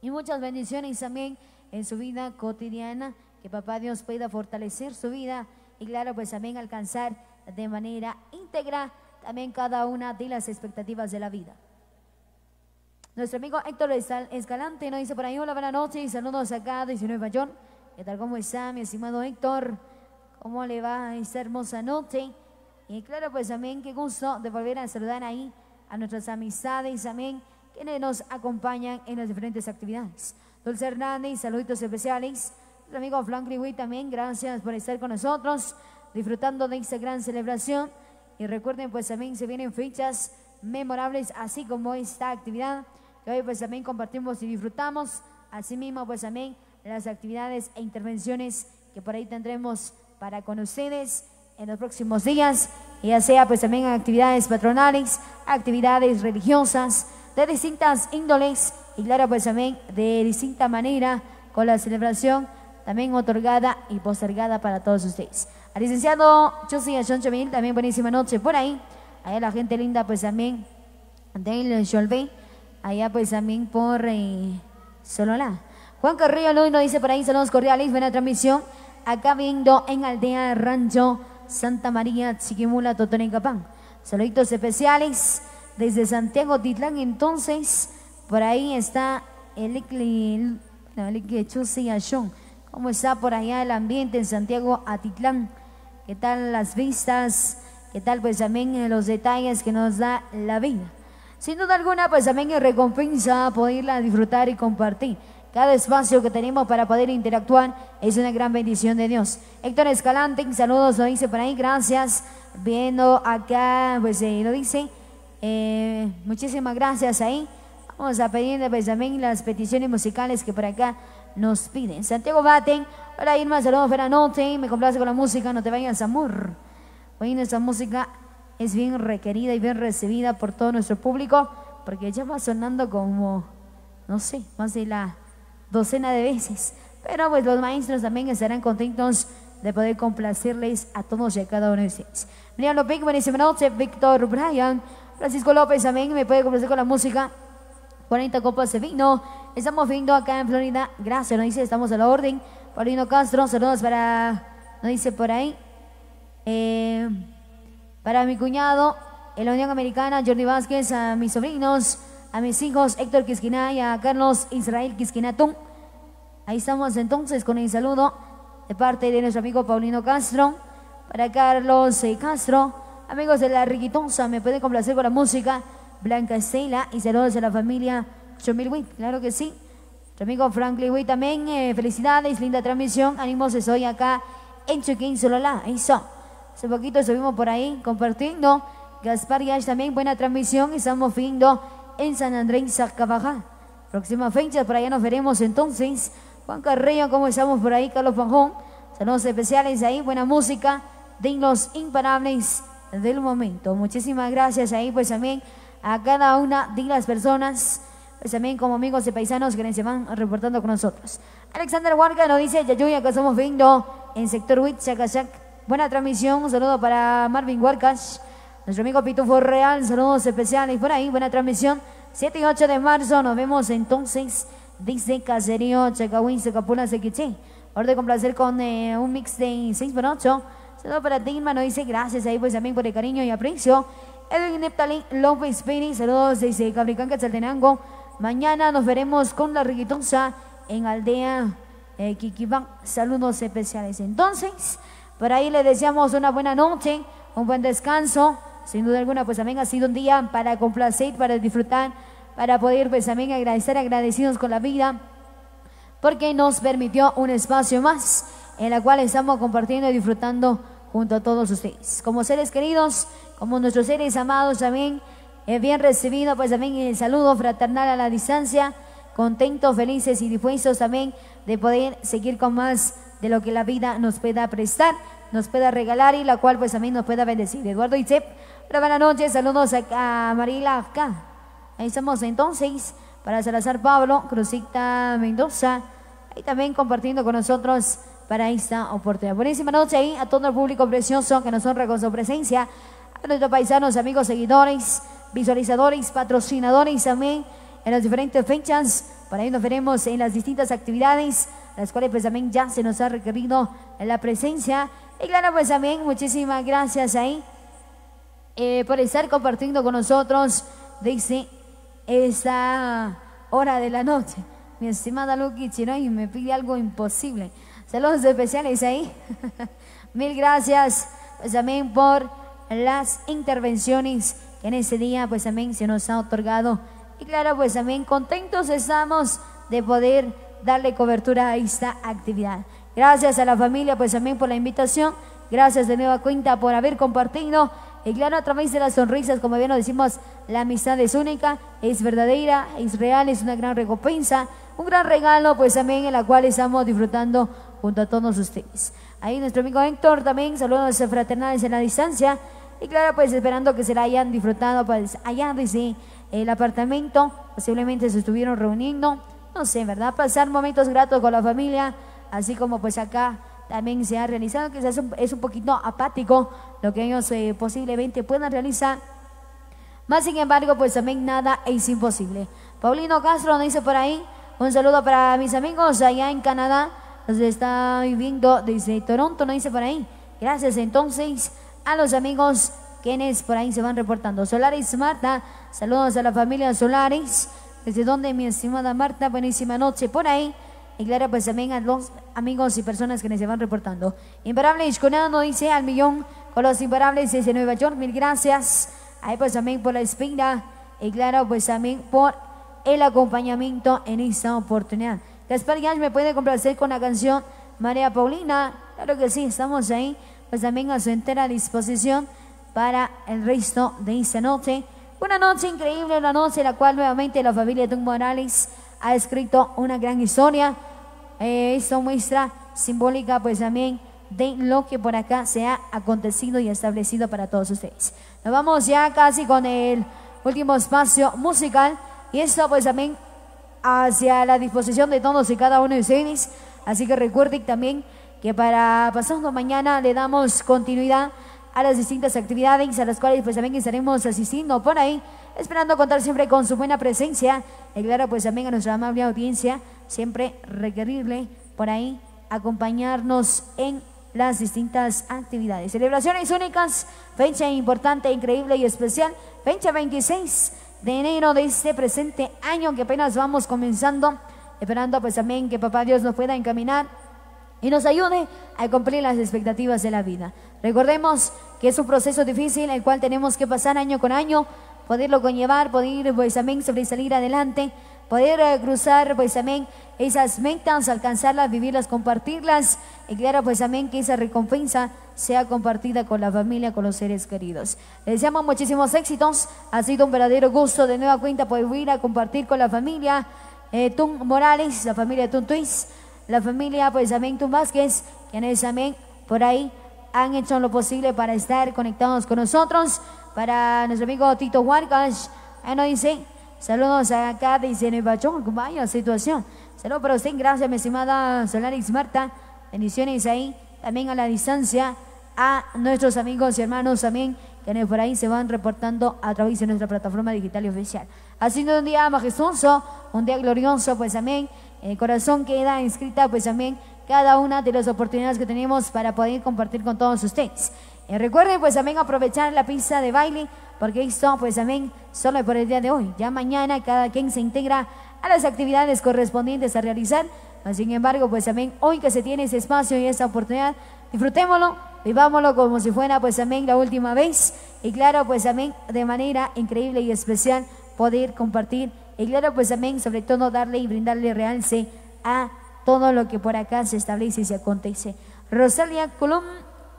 y muchas bendiciones también en su vida cotidiana, que papá Dios pueda fortalecer su vida y claro, pues también alcanzar de manera íntegra también cada una de las expectativas de la vida. Nuestro amigo Héctor Escalante nos dice por ahí, hola, buenas noches, saludos acá desde Nueva York. ¿Qué tal, cómo está mi estimado Héctor? ¿Cómo le va esta hermosa noche? Y claro, pues también qué gusto de volver a saludar ahí a nuestras amistades, amén, quienes nos acompañan en las diferentes actividades. Dulce Hernández, saluditos especiales. Nuestro amigo Franklin también, gracias por estar con nosotros, disfrutando de esta gran celebración. Y recuerden, pues también se vienen fechas memorables, así como esta actividad que hoy pues también compartimos y disfrutamos. Asimismo, pues también las actividades e intervenciones que por ahí tendremos para con ustedes en los próximos días, ya sea pues también actividades patronales, actividades religiosas de distintas índoles y claro pues también de distinta manera con la celebración también otorgada y postergada para todos ustedes. Al licenciado Josi Achonchomil, también buenísima noche por ahí. Allá la gente linda pues también del Cholbe allá pues también por eh. Juan Carrillo nos dice por ahí, saludos cordiales, buena transmisión. Acá viendo en Aldea Rancho Santa María, Chiquimula, Totonicapán. Saluditos especiales desde Santiago Titlán. Entonces, por ahí está el no, ¿Cómo está por allá el ambiente en Santiago Atitlán? ¿Qué tal las vistas? ¿Qué tal pues también los detalles que nos da la vida? Sin duda alguna, pues también es recompensa poderla disfrutar y compartir. cada espacio que tenemos para poder interactuar es una gran bendición de Dios. Héctor Escalante, saludos, lo dice por ahí, gracias. Viendo acá, pues eh, lo dice, eh, muchísimas gracias ahí. Vamos a pedirle pues también las peticiones musicales que por acá nos piden. Santiago Baten, hola Irma, saludos, buenas noches, me complace con la música, no te vayas amor. Hoy nuestra música es bien requerida y bien recibida por todo nuestro público, porque ya va sonando como, no sé, más de la docena de veces. Pero pues los maestros también estarán contentos de poder complacerles a todos y a cada uno de ustedes. Miriam López, buenísima noche. Víctor Bryan, Francisco López también me puede complacer con la música. 40 copas de vino. Estamos viendo acá en Florida. Gracias, nos dice, estamos a la orden. Paulino Castro, saludos para, nos dice por ahí. Eh, para mi cuñado, en la Unión Americana, Jordi Vázquez, a mis sobrinos, a mis hijos, Héctor Quisquina y a Carlos Israel Quisquinatún. Ahí estamos entonces con el saludo de parte de nuestro amigo Paulino Castro. Para Carlos eh, Castro, amigos de la Riquitonza, me pueden complacer con la música. Blanca Estela y saludos a la familia Chomil claro que sí. Nuestro amigo Franklin Witt también, eh, felicidades, linda transmisión. Ánimos, estoy acá en Chuquín, Sololá. Eso. Hace poquito estuvimos por ahí compartiendo. Gaspar Yash también, buena transmisión. Estamos viendo en San Andrés, Zacabajá. Próxima fecha, por allá nos veremos entonces. Juan Carrillo, ¿cómo estamos por ahí? Carlos Panjón. Saludos especiales ahí, buena música. Dignos imparables del momento. Muchísimas gracias ahí, pues también a cada una de las personas, pues también como amigos de paisanos que se van reportando con nosotros. Alexander Huarca nos dice, Yayuya, que estamos viendo en sector WIT, Chacachac. Buena transmisión, un saludo para Marvin Huarcas, nuestro amigo Pitufo Real, saludos especiales por ahí, buena transmisión. 7 y 8 de marzo, nos vemos entonces desde Caserío, Chacahuín, Secapula, Sequiché. Hora de complacer con eh, un mix de 6 por 8. Saludo para Dilma, nos dice gracias ahí pues también por el cariño y aprecio. Edwin Neptali López Pérez, saludos desde Cabricán, Quetzaltenango. Mañana nos veremos con la Riquitonza en Aldea eh, Saludos especiales. Entonces, por ahí le deseamos una buena noche, un buen descanso. Sin duda alguna, pues también ha sido un día para complacer, para disfrutar, para poder pues también agradecer, agradecidos con la vida, porque nos permitió un espacio más en la cual estamos compartiendo y disfrutando junto a todos ustedes. Como seres queridos, como nuestros seres amados también, es bien recibido pues también el saludo fraternal a la distancia, contentos, felices y dispuestos también de poder seguir con más de lo que la vida nos pueda prestar, nos pueda regalar y la cual pues también nos pueda bendecir. Eduardo Itzep, buenas noches, saludos a, Marila acá. Ahí estamos entonces para Salazar Pablo, Cruzita Mendoza, y también compartiendo con nosotros para esta oportunidad. Buenísima noche ahí a todo el público precioso que nos honra con su presencia, a nuestros paisanos, amigos, seguidores, visualizadores, patrocinadores también en las diferentes fechas. Para ahí nos veremos en las distintas actividades, las cuales pues también ya se nos ha requerido la presencia. Y claro, pues también muchísimas gracias ahí eh, por estar compartiendo con nosotros desde esta hora de la noche. Mi estimada Luki Chiroy me pide algo imposible. Saludos especiales ahí. Mil gracias pues también por las intervenciones que en ese día pues también se nos ha otorgado. Y claro, pues también contentos estamos de poder darle cobertura a esta actividad. Gracias a la familia pues también por la invitación. Gracias de nueva cuenta por haber compartido. Y claro, a través de las sonrisas, como bien lo decimos, la amistad es única, es verdadera, es real, es una gran recompensa, un gran regalo, pues también en la cual estamos disfrutando junto a todos ustedes. Ahí nuestro amigo Héctor también, saludos fraternales en la distancia. Y claro, pues esperando que se la hayan disfrutado, pues allá desde el apartamento, posiblemente se estuvieron reuniendo, no sé, ¿verdad? Pasar momentos gratos con la familia, así como pues acá también se ha realizado, un, es un poquito apático lo que ellos eh, posiblemente puedan realizar. Más sin embargo, pues también nada es imposible. Paulino Castro nos dice por ahí, un saludo para mis amigos allá en Canadá, nos está viviendo desde Toronto, nos dice por ahí. Gracias entonces a los amigos quienes por ahí se van reportando. Solaris Marta, saludos a la familia Solaris. Desde donde mi estimada Marta, buenísima noche por ahí. Y claro, pues también a los amigos y personas que se van reportando. Imparable Ishkonano dice al millón con los imparables desde Nueva York. Mil gracias. Ahí pues también por la espina. Y claro, pues también por el acompañamiento en esta oportunidad. Gaspar Yash me puede complacer con la canción María Paulina. Claro que sí, estamos ahí. Pues también a su entera disposición para el resto de esta noche. Una noche increíble, una noche en la cual nuevamente la familia Tung Morales ha escrito una gran historia. Eh, esto muestra simbólica pues también de lo que por acá se ha acontecido y establecido para todos ustedes. Nos vamos ya casi con el último espacio musical y esto pues también hacia la disposición de todos y cada uno de ustedes. Así que recuerden también que para pasando mañana le damos continuidad a las distintas actividades a las cuales pues también estaremos asistiendo por ahí, esperando contar siempre con su buena presencia y claro pues también a nuestra amable audiencia siempre requerirle por ahí acompañarnos en las distintas actividades. Celebraciones únicas, fecha importante, increíble y especial, fecha 26 de enero de este presente año que apenas vamos comenzando, esperando pues también que Papá Dios nos pueda encaminar y nos ayude a cumplir las expectativas de la vida. Recordemos que es un proceso difícil el cual tenemos que pasar año con año, poderlo conllevar, poder pues también sobresalir adelante, poder eh, cruzar pues también esas metas, alcanzarlas, vivirlas, compartirlas y claro pues también que esa recompensa sea compartida con la familia, con los seres queridos. Les deseamos muchísimos éxitos, ha sido un verdadero gusto de nueva cuenta poder ir a compartir con la familia eh, Tun Morales, la familia Tun Twist la familia pues también Tum Vázquez, quienes también por ahí han hecho lo posible para estar conectados con nosotros. Para nuestro amigo Tito Huarcas, ahí nos dice, saludos acá dice York, vaya situación. Saludos para usted, gracias mi estimada Solaris Marta, bendiciones ahí, también a la distancia, a nuestros amigos y hermanos también, quienes por ahí se van reportando a través de nuestra plataforma digital y oficial. Ha sido un día majestuoso, un día glorioso, pues amén, el corazón queda inscrita pues también cada una de las oportunidades que tenemos para poder compartir con todos ustedes. Eh, recuerden pues también aprovechar la pista de baile, porque esto pues también solo por el día de hoy. Ya mañana cada quien se integra a las actividades correspondientes a realizar. Sin embargo, pues también hoy que se tiene ese espacio y esa oportunidad, disfrutémoslo, vivámoslo como si fuera pues también la última vez. Y claro, pues también de manera increíble y especial poder compartir y claro, pues también, sobre todo, darle y brindarle realce a todo lo que por acá se establece y se acontece. Rosalia Colum,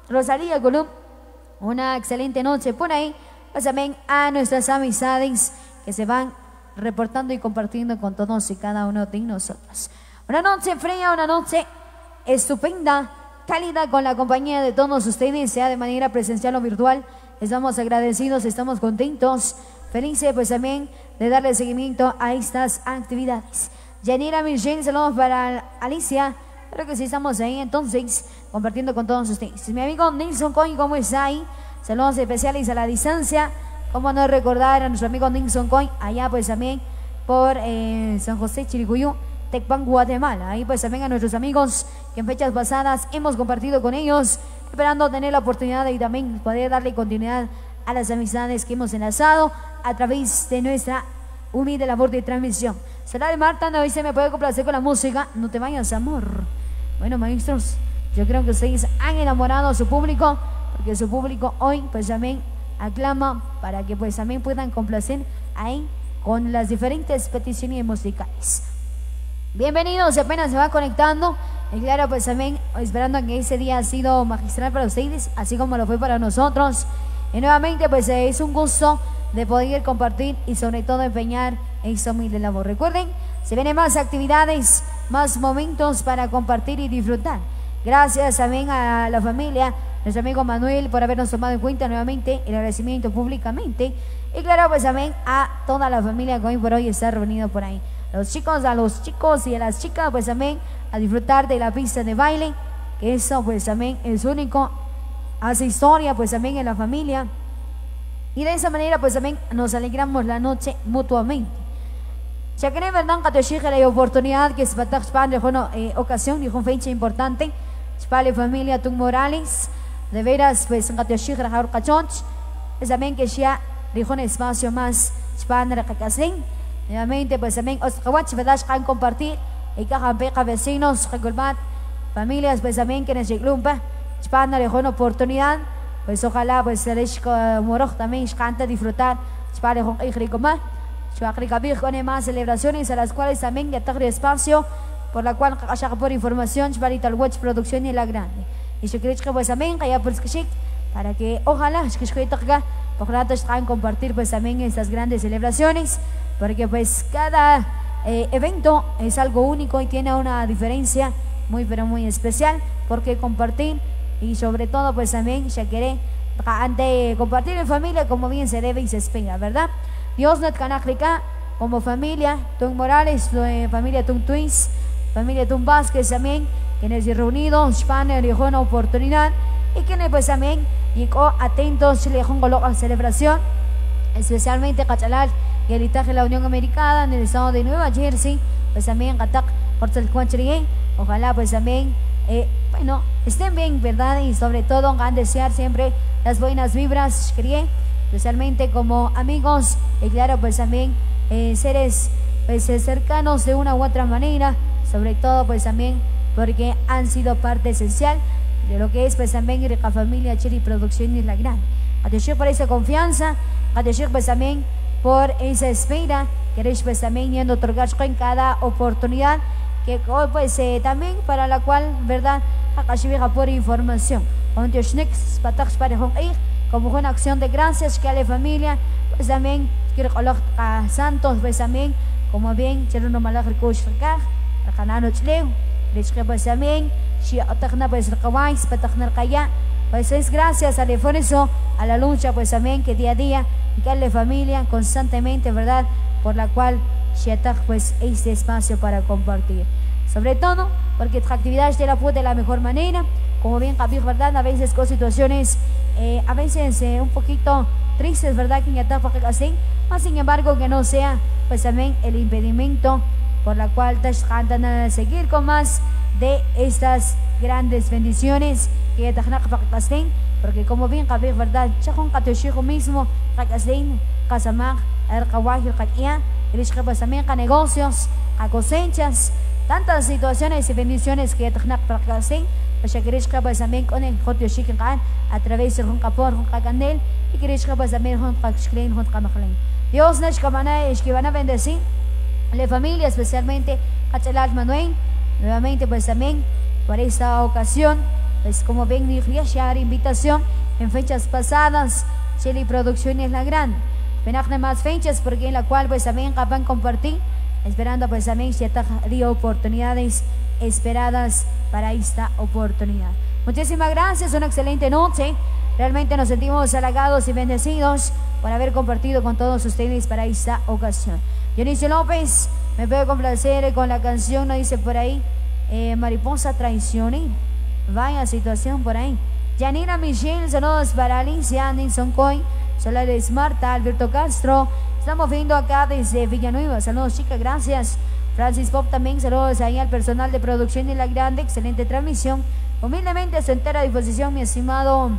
Rosalía Colum, una excelente noche por ahí. Pues también a nuestras amistades que se van reportando y compartiendo con todos y cada uno de nosotros. Una noche fría, una noche estupenda, cálida con la compañía de todos ustedes, sea de manera presencial o virtual. Estamos agradecidos, estamos contentos, felices pues también de darle seguimiento a estas actividades. Yanira Michelle, saludos para Alicia. Creo que sí estamos ahí entonces compartiendo con todos ustedes. Mi amigo Nelson Coin, ¿cómo está ahí? Saludos especiales a la distancia. ¿Cómo no recordar a nuestro amigo Nelson Coin? Allá pues también por eh, San José Chiricuyú, Tecpan, Guatemala. Ahí pues también a nuestros amigos que en fechas pasadas hemos compartido con ellos, esperando tener la oportunidad de también poder darle continuidad a las amistades que hemos enlazado a través de nuestra humilde labor de transmisión. Será de Marta, no se me puede complacer con la música. No te vayas, amor. Bueno, maestros, yo creo que ustedes han enamorado a su público, porque su público hoy pues también aclama para que pues también puedan complacer ahí con las diferentes peticiones musicales. Bienvenidos, apenas se va conectando. Y claro, pues también esperando que ese día ha sido magistral para ustedes, así como lo fue para nosotros. Y nuevamente, pues es un gusto de poder compartir y sobre todo empeñar en su humilde labor. Recuerden, se vienen más actividades, más momentos para compartir y disfrutar. Gracias también a la familia, nuestro amigo Manuel por habernos tomado en cuenta nuevamente, el agradecimiento públicamente. Y claro, pues también a toda la familia que hoy por hoy está reunido por ahí. Los chicos, a los chicos y a las chicas, pues también a disfrutar de la pista de baile, que eso pues también es único hace historia pues también en la familia. Y de esa manera pues también nos alegramos la noche mutuamente. Ya que verdad que la oportunidad que se va a ocasión una fecha importante. Spale familia Tung Morales. De veras pues en la Jaur Cachonch. Es también que ya dijo un espacio más Spane Rakacasin. Nuevamente pues también os kawach verdad compartir. Y que vecinos, recolmat, familias pues también que nos lleglumpa. Chpana le una oportunidad, pues ojalá pues se les moroj también canta disfrutar. Chpana con Igricoma. Chuacricabir con más celebraciones a las cuales también ya tengo espacio por la cual allá por información, Chvarita el Watch Producción y la Grande. Y yo creo que pues también, que ya pues que para que ojalá, que yo ojalá puedan compartir pues también estas grandes celebraciones, porque pues cada eh, evento es algo único y tiene una diferencia muy pero muy especial, porque compartir y sobre todo pues también queré ante compartir en familia como bien se debe y se espera, ¿verdad? Dios nos canajrica como familia, Tung Morales, familia Tung Twins, familia Tung Vázquez también, quienes reunidos, Spanier dejó una oportunidad y quienes pues también llegó atentos, le dejó la celebración, especialmente Cachalal y el de la Unión Americana en el estado de Nueva Jersey, pues también Katak, ojalá pues también, eh, bueno, estén bien, ¿verdad? Y sobre todo van a desear siempre las buenas vibras, especialmente como amigos y claro, pues también eh, seres pues, eh, cercanos de una u otra manera, sobre todo pues también porque han sido parte esencial de lo que es pues también la familia Chiri Producción y la Gran. Atención por esa confianza, atención pues también por esa espera, queréis pues también yendo otorgar en cada oportunidad que pues eh, también para la cual, ¿verdad? Acá por información. Como una acción de gracias que a la familia, pues también a santos, pues también, como bien, quiero no malah recursos acá, canano chleu, que pues también, si atakna pues recawais, patakna kaya, pues es gracias al esfuerzo, a la lucha, pues también, que día a día, que la familia constantemente, ¿verdad? Por la cual, Shiatak, pues, este espacio para compartir. Sobre todo, porque tu actividad de la de la mejor manera, como bien Javier, ¿verdad? A veces con situaciones, eh, a veces eh, un poquito tristes, ¿verdad? Que ya así, más sin embargo que no sea, pues también el impedimento por la cual te a seguir con más de estas grandes bendiciones que te así, porque como bien Javier, ¿verdad? Chakon katushijo mismo, el kawahi, el kakia, el pues también a negocios, a cosechas, tantas situaciones y bendiciones que te así, Pasyagirishka ba sa ming kuning hot yoshikin kaan a través de hon kapor hon kakandel y kirishka ba sa ming hon kakshklein hon kamaklein. Dios nos que van a bendecir la familia especialmente a Manuel nuevamente pues también por esta ocasión pues como ven mi invitación en fechas pasadas Chile Producciones La Gran Penajne más fechas porque en la cual pues también van compartir esperando pues también ciertas oportunidades esperadas para esta oportunidad. Muchísimas gracias, una excelente noche. Realmente nos sentimos halagados y bendecidos por haber compartido con todos ustedes para esta ocasión. Dionisio López, me puede complacer con la canción, nos dice por ahí, eh, Mariposa Traicionera. Vaya situación por ahí. Janina Michelle, saludos para Alicia Anderson Coy, Solares Marta, Alberto Castro. Estamos viendo acá desde Villanueva. Saludos, chicas, gracias. Francis Pop también, saludos ahí al personal de producción y la grande, excelente transmisión. Humildemente a su entera disposición, mi estimado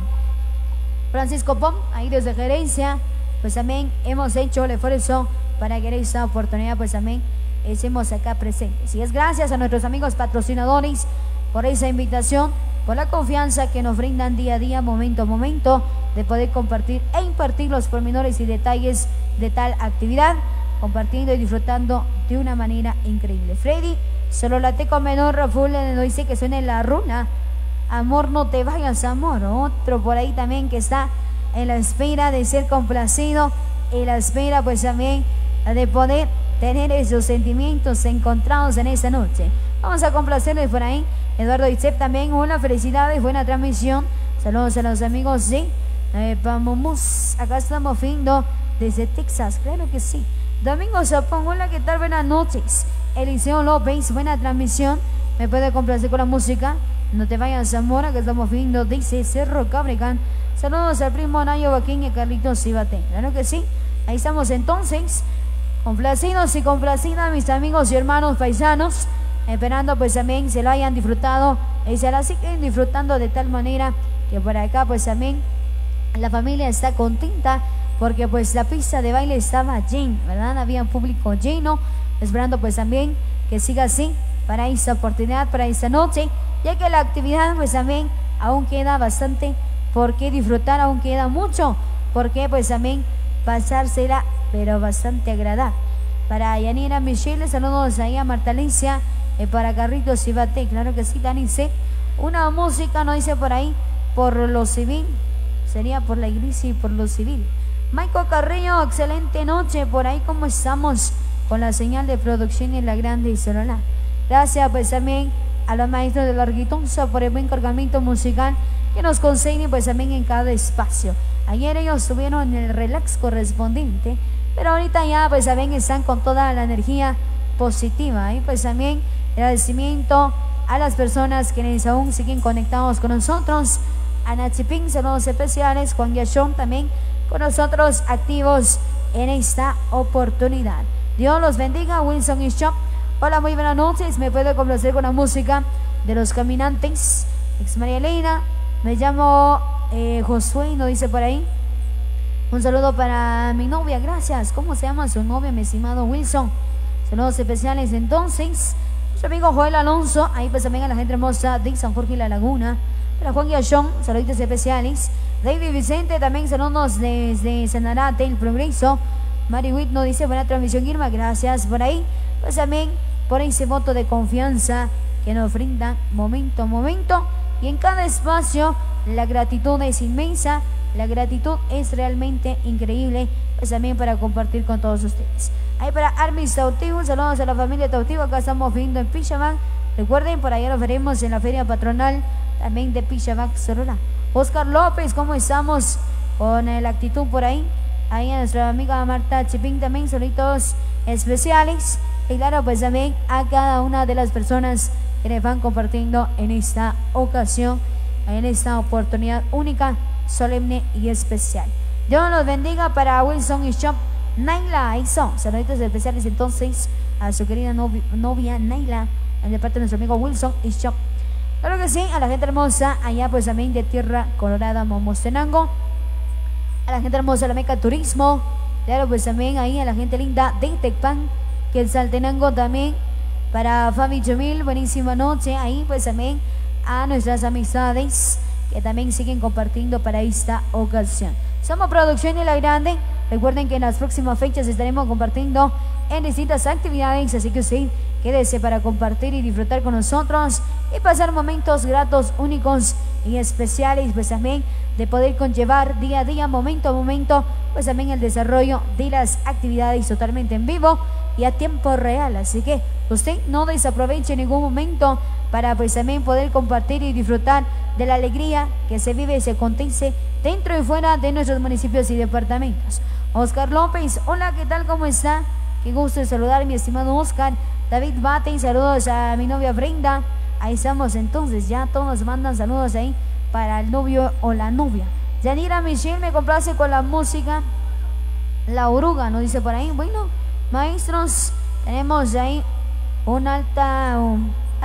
Francisco Pop, ahí desde gerencia, pues también hemos hecho el esfuerzo para que esta oportunidad, pues también estemos acá presentes. Y es gracias a nuestros amigos patrocinadores por esa invitación, por la confianza que nos brindan día a día, momento a momento, de poder compartir e impartir los pormenores y detalles de tal actividad compartiendo y disfrutando de una manera increíble. Freddy, solo la teco menor, Rafael nos dice que suene la runa. Amor, no te vayas, amor. Otro por ahí también que está en la espera de ser complacido, en la espera pues también de poder tener esos sentimientos encontrados en esta noche. Vamos a complacerles por ahí. Eduardo Itzep también, una felicidad y buena transmisión. Saludos a los amigos, sí. Eh, vamos, acá estamos viendo desde Texas, claro que sí. Domingo Zapón, hola, ¿qué tal? Buenas noches. Eliseo López, buena transmisión. Me puede complacer con la música. No te vayas, Zamora, que estamos viendo, dice Cerro Cabricán. Saludos al primo Nayo Baquín y Carlitos Cibate. Claro que sí. Ahí estamos entonces. Complacidos y complacidas, mis amigos y hermanos paisanos. Esperando pues también se lo hayan disfrutado. Y se la siguen disfrutando de tal manera que por acá pues también la familia está contenta porque pues la pista de baile estaba llena, ¿verdad? Había un público lleno, esperando pues también que siga así para esta oportunidad, para esta noche, ya que la actividad pues también aún queda bastante por qué disfrutar, aún queda mucho, porque pues también pasársela, pero bastante agradable. Para Yanira Michelle, saludos ahí a Marta Alicia, eh, para Carritos y Bate. Claro que sí, Dani C. Una música, no dice por ahí, por lo civil. Sería por la iglesia y por lo civil. Michael Carrillo, excelente noche. Por ahí, ¿cómo estamos? Con la señal de producción en la grande y celular. Gracias, pues también a los maestros de la Arguitonza por el buen cargamento musical que nos consiguen, pues también en cada espacio. Ayer ellos estuvieron en el relax correspondiente, pero ahorita ya, pues también están con toda la energía positiva. Y pues también agradecimiento a las personas quienes aún siguen conectados con nosotros. Ana Chipín, saludos especiales. Juan Yashon también con nosotros activos en esta oportunidad. Dios los bendiga, Wilson y Shop. Hola, muy buenas noches. Me puedo complacer con la música de los caminantes. Ex María Elena. Me llamo eh, Josué, ¿no dice por ahí? Un saludo para mi novia, gracias. ¿Cómo se llama su novia, mi estimado Wilson? Saludos especiales entonces. Nuestro amigo Joel Alonso, ahí pues también a la gente hermosa de San Jorge y La Laguna. Para Juan Guillón, saluditos especiales. David Vicente, también saludos desde Sanarate, El Progreso. Mari Witt nos dice buena transmisión, Irma, gracias por ahí. Pues también por ese voto de confianza que nos brinda momento a momento. Y en cada espacio la gratitud es inmensa, la gratitud es realmente increíble, pues también para compartir con todos ustedes. Ahí para Armis Tautivo, saludos a la familia Tautivo, acá estamos viendo en Pichaman. Recuerden, por allá lo veremos en la feria patronal también de Pichaman, Sorola. Oscar López, ¿cómo estamos? Con la actitud por ahí. Ahí a nuestra amiga Marta Chipín también, solitos especiales. Y claro, pues también a cada una de las personas que les van compartiendo en esta ocasión, en esta oportunidad única, solemne y especial. Dios los bendiga para Wilson y Shop Naila son Saluditos especiales entonces a su querida novia, Naila, de parte de nuestro amigo Wilson y Shop. Claro que sí, a la gente hermosa allá pues también de Tierra Colorada, Momostenango. A la gente hermosa de la Meca Turismo. Claro pues también ahí a la gente linda de Tecpan, que el Saltenango también. Para Fabi Chomil, buenísima noche. Ahí pues también a nuestras amistades que también siguen compartiendo para esta ocasión. Somos Producción de La Grande. Recuerden que en las próximas fechas estaremos compartiendo en distintas actividades, así que usted quédese para compartir y disfrutar con nosotros y pasar momentos gratos, únicos y especiales, pues también de poder conllevar día a día, momento a momento, pues también el desarrollo de las actividades totalmente en vivo y a tiempo real. Así que usted no desaproveche en ningún momento para pues también poder compartir y disfrutar de la alegría que se vive y se acontece dentro y fuera de nuestros municipios y departamentos. Oscar López, hola, ¿qué tal? ¿Cómo está? Qué gusto saludar, mi estimado Oscar. David Bate, saludos a mi novia Brenda. Ahí estamos entonces, ya todos mandan saludos ahí para el novio o la novia. Yanira Michelle me complace con la música. La oruga, nos dice por ahí. Bueno, maestros, tenemos ahí una alta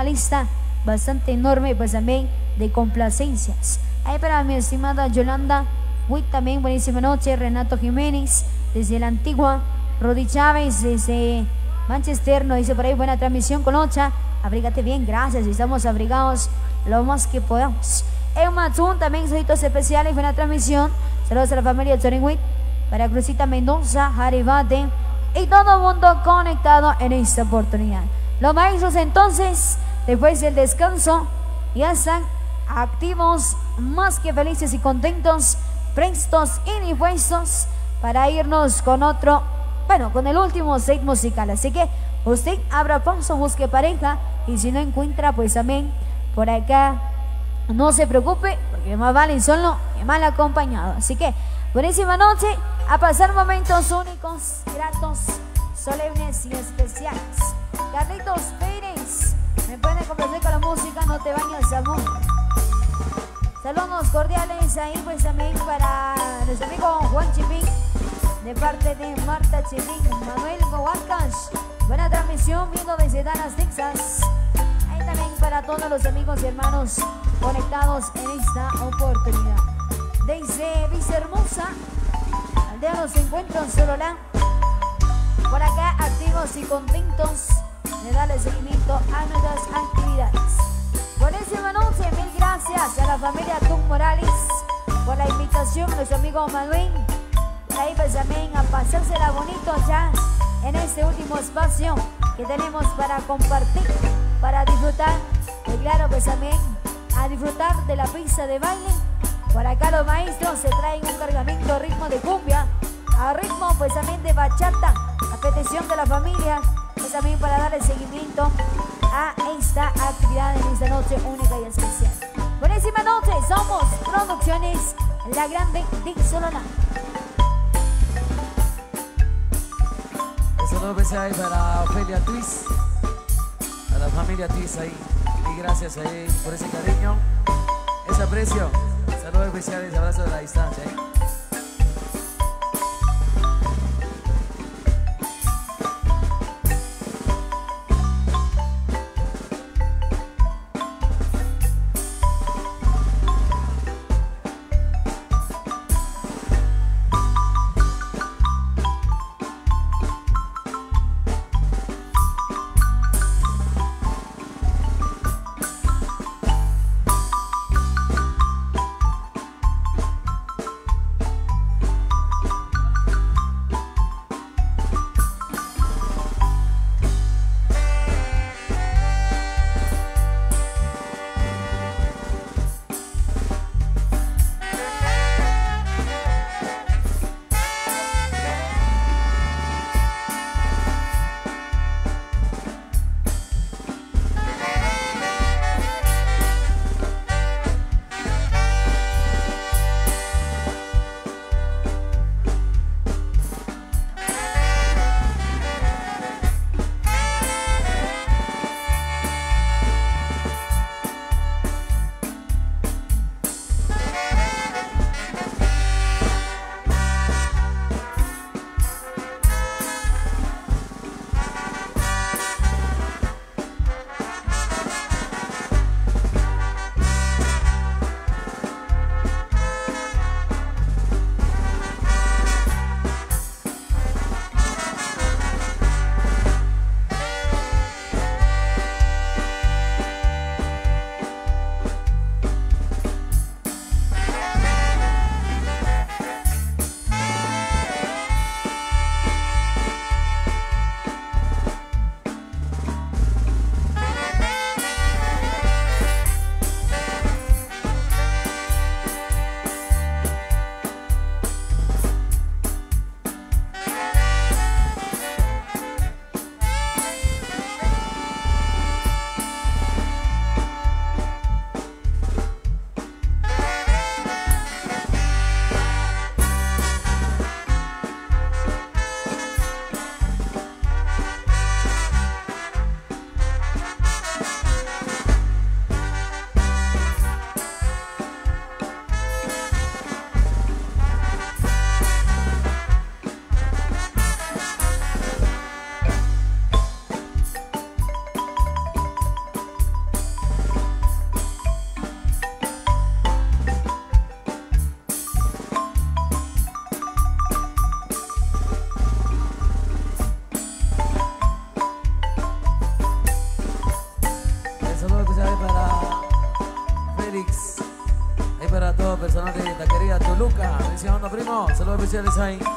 una lista bastante enorme, pues también de complacencias. Ahí para mi estimada Yolanda Witt también, buenísima noche. Renato Jiménez, desde la antigua. Rodi Chávez, desde Manchester, nos dice por ahí, buena transmisión con Ocha. Abrígate bien, gracias. Estamos abrigados lo más que podamos. Emma Tun, también saludos especiales, buena transmisión. Saludos a la familia Witt, para Cruzita Mendoza, Jaribate y todo el mundo conectado en esta oportunidad. Los maestros entonces, después del descanso, ya están activos, más que felices y contentos, prestos y dispuestos para irnos con otro, bueno, con el último set musical. Así que usted abra paso, busque pareja y si no encuentra, pues también por acá no se preocupe, porque más vale solo que mal acompañado. Así que buenísima noche, a pasar momentos únicos, gratos, solemnes y especiales. Carlitos Pérez, me pueden complacer con la música, no te bañes amor. Saludos cordiales ahí pues también para nuestro amigo Juan Chipín, de parte de Marta Chipín, Manuel Huacas. Buena transmisión viendo desde Dallas, Texas. Ahí también para todos los amigos y hermanos conectados en esta oportunidad. Desde Vicehermosa, aldeanos se encuentran Solola. Por acá activos y contentos de darle seguimiento a nuestras actividades. Buenísima noche, mil gracias a la familia Tung Morales por la invitación, nuestro amigo Manuel. Ahí pues también a pasársela bonito ya en este último espacio que tenemos para compartir para disfrutar, y claro, pues también a disfrutar de la pista de baile. Por acá los maestros se traen un cargamento a ritmo de cumbia, a ritmo pues también de bachata, a petición de la familia, pues también para dar el seguimiento a esta actividad en esta noche única y especial. Buenísima noche, somos Producciones La Grande de Solana. Un saludo especial para Ofelia Twist, a la familia Twist ahí. Y gracias ahí por ese cariño, ese aprecio. Saludos especiales, abrazo de la distancia. ¿eh? Primo. Saludos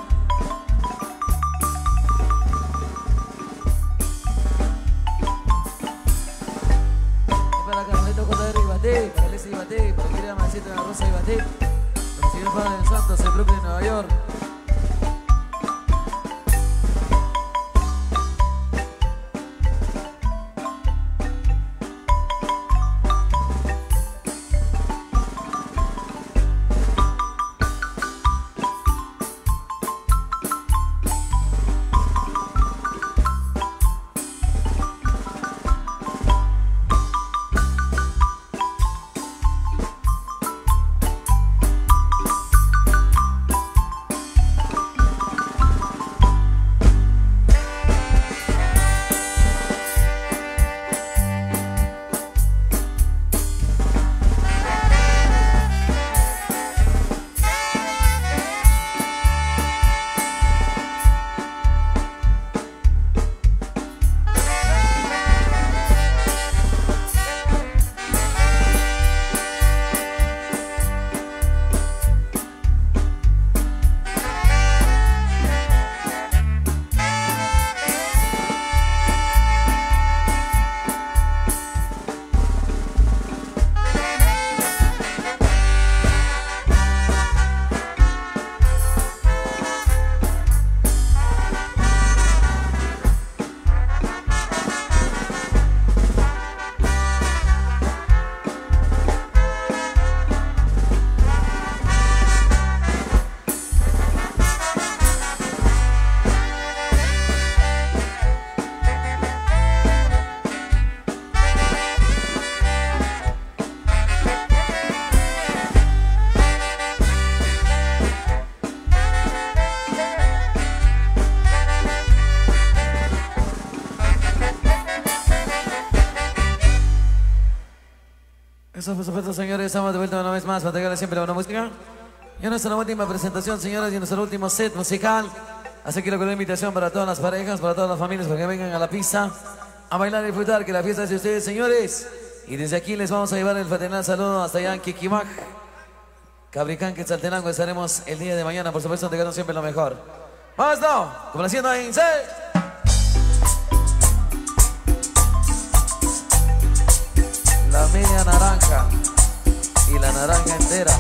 Eso, por supuesto, señores, estamos de vuelta una vez más para entregarles siempre la buena música. Y nuestra última presentación, señores, y nuestro último set musical. Así que la invitación para todas las parejas, para todas las familias, para que vengan a la pista a bailar y disfrutar, que la fiesta es de ustedes, señores. Y desde aquí les vamos a llevar el fraternal saludo hasta allá en Kikimac. Cabricán, Quetzaltenango, estaremos el día de mañana, por supuesto, entregando siempre lo mejor. ¡Vamos, no! Complaciendo en C. La media naranja y la naranja entera.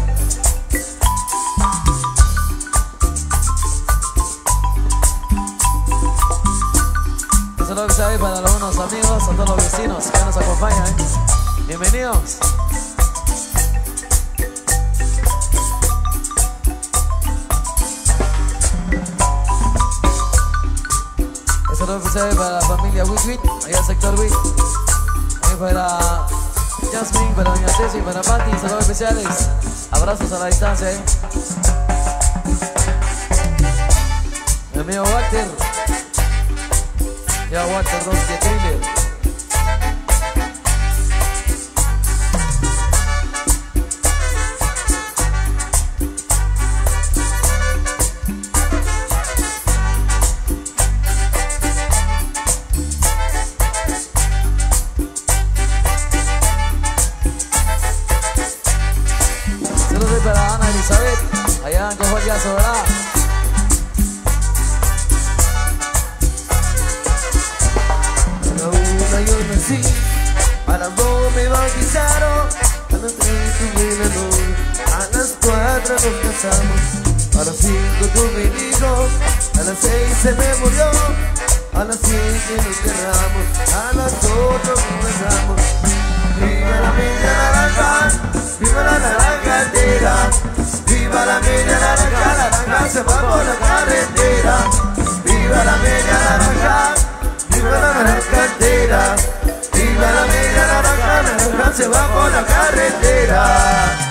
Un saludo que para algunos amigos, a todos los vecinos que nos acompañan. ¿eh? Bienvenidos. Un saludo especial para la familia Witwit, allá el sector Wit. Para Jasmine, para Doña Ceci, para Patti, saludos especiales. Abrazos a la distancia, ¿eh? Mi amigo Walter. Ya Walter 2 que ya Sobrá. A la una yo nací, a las dos me bautizaron, a las tres tuve la novia, a las cuatro nos casamos, a las cinco tuve un hijo, a las seis se me murió, a las siete nos cerramos, se va por la carretera.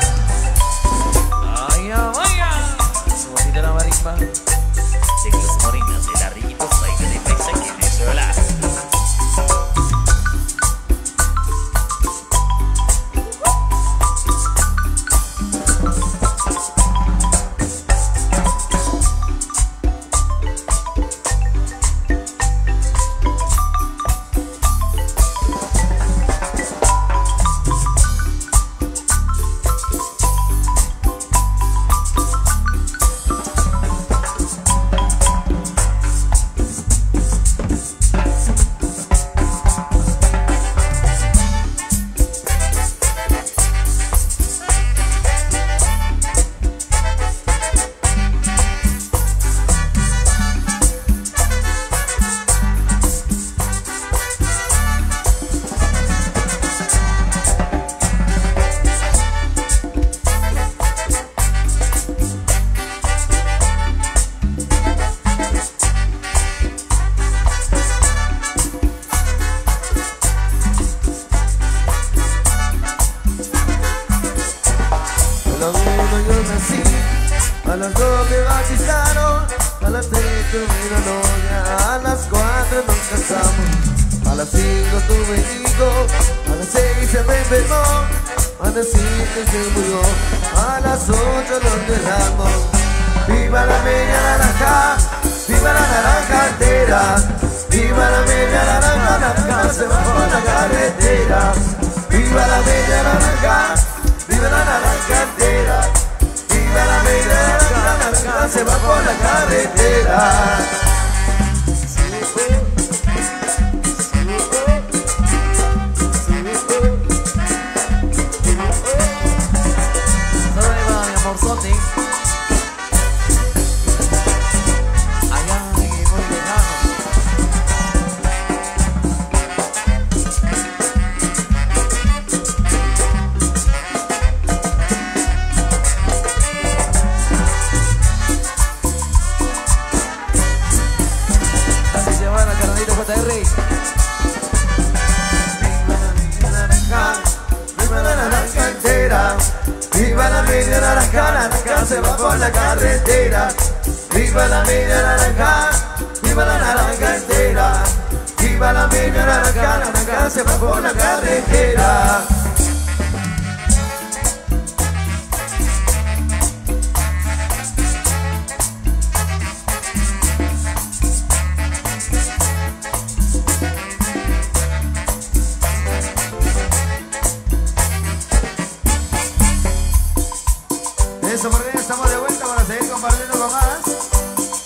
Seguir compartiendo con más.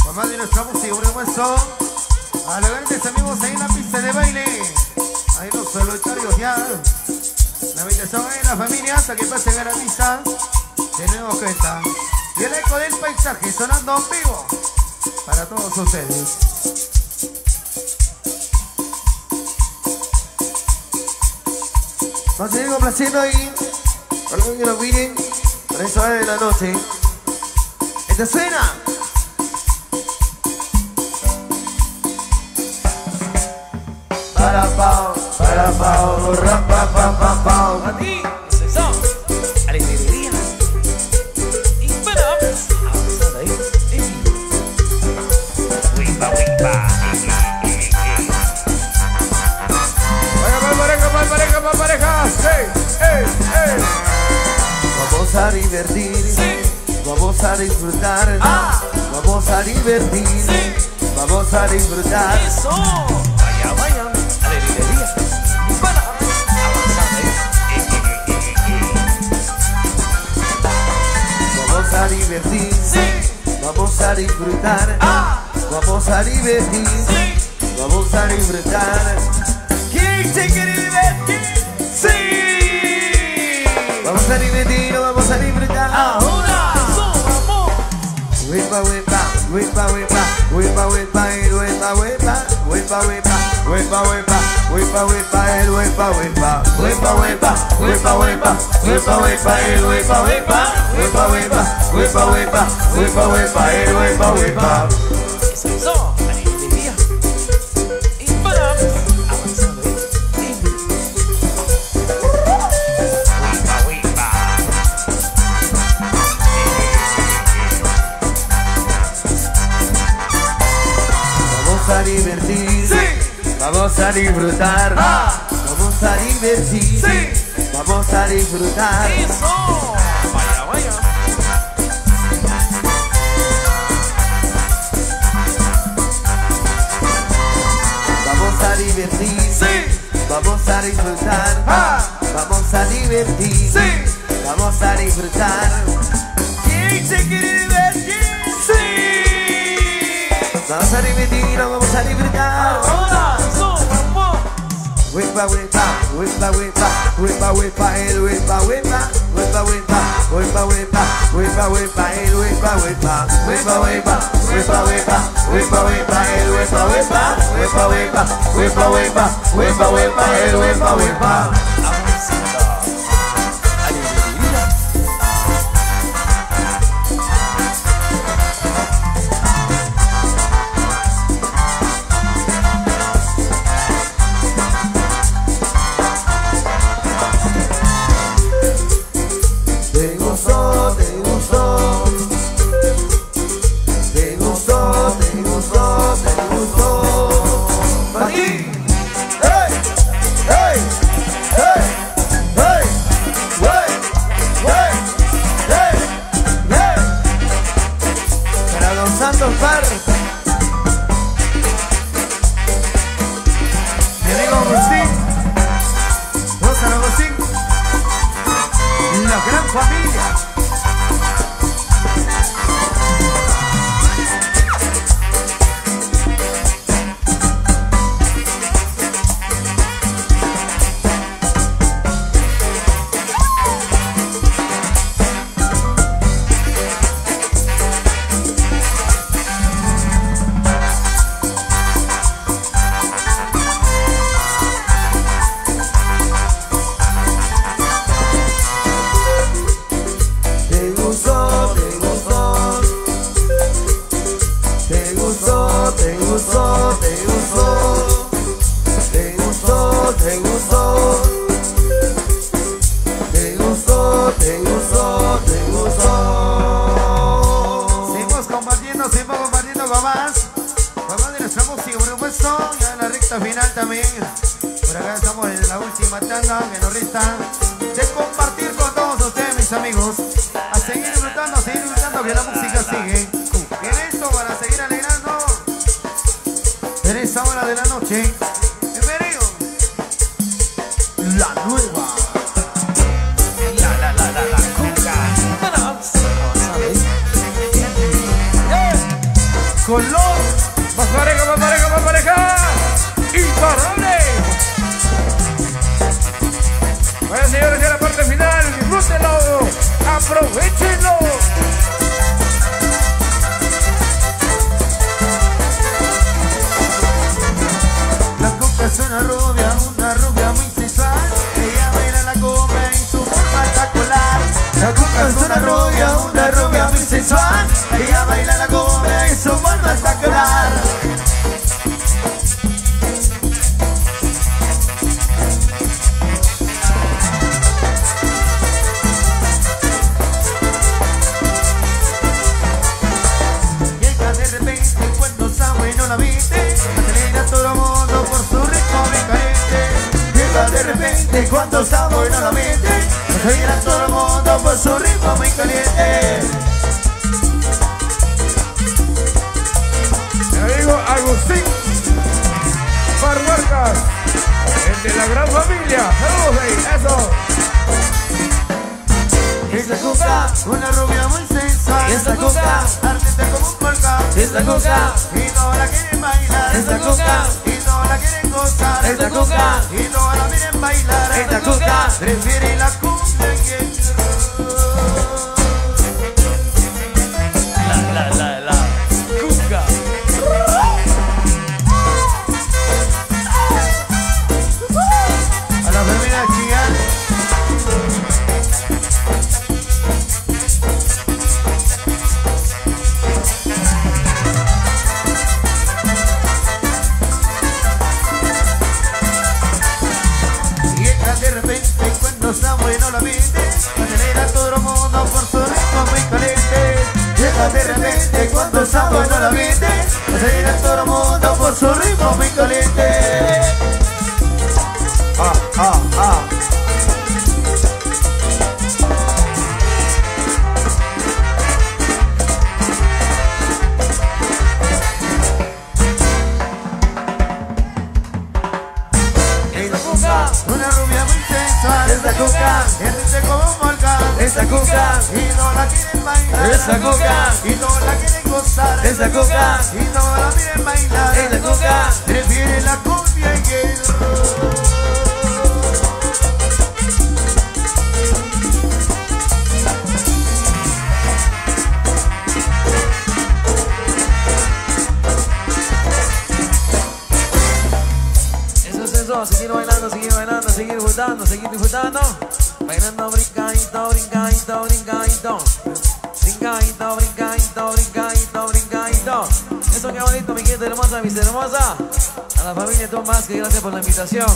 Con más de nuestra música, por supuesto. A los amigos ahí en la pista de baile. Ahí los solitarios ya. La invitación ahí en la familia hasta que pasen a la pista. De nuevo cuenta. Y el eco del paisaje sonando en vivo. Para todos ustedes. A seguir complaciendo ahí. Para que lo miren. Eso de la noche. Esta suena. Para pao, para pao, rapa pa pa pao. A divertir. Vamos a disfrutar. Ah. Vamos a divertir. Vamos a disfrutar. Vaya, vaya. Alegría. Vamos a divertir. Vamos a disfrutar. Ah. Vamos a divertir. Vamos a disfrutar. ¿Quién se quiere divertir? Sí. Vamos a divertir, celebridad. Ahora, somos Wepa, wepa, wepa, wepa, wepa, wepa, el wepa, wepa, wepa, wepa, wepa, wepa, wepa, wepa, el wepa, wepa, wepa, wepa, wepa, wepa, wepa, wepa, el wepa, wepa, wepa, wepa, wepa, wepa, wepa, wepa, el wepa, wepa. Vamos a disfrutar, vamos a divertir, vamos a disfrutar. Eso. Vaya, vaya. Vamos a divertir, vamos a disfrutar, vamos a divertir, vamos a disfrutar. ¿Quién se quiere divertir? Sí. Vamos a divertir, vamos a disfrutar. Ahora whippa whippa, whippa whippa, whippa whippa, el whippa whippa, whippa whippa, whippa whippa, whippa whippa, el whippa whippa, whippa whippa, whippa whippa, whippa whippa, el whippa whippa, whippa whippa, whippa whippa, whippa whippa, el whippa whippa. Es una rubia, una rubia muy sensual. Ella baila la cumbia y su forma espectacular. La coca es una rubia, una rubia muy sensual. Ella baila la cumbia y su forma espectacular. Cuando está bueno la viste Acelera a todo el mundo por su ritmo muy caliente. Mi amigo Agustín Barbarcas, el de la gran familia. Saludos ahí, eso. Esta cuca, una rubia muy sensual. Esta cuca, ardente como un volcán Esta cuca, y todos la quieren bailar. Cuca, todos la quieren gozar. Esta cuca, y todos la miren bailar. Esta cuca, prefiere la cumbia gracias por la invitación.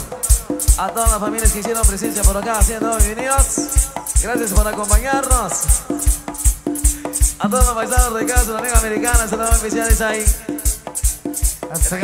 A todas las familias que hicieron presencia por acá, siendo bienvenidos. Gracias por acompañarnos. A todos los paisanos de casa, la amiga americana, saludos especiales ahí. Hasta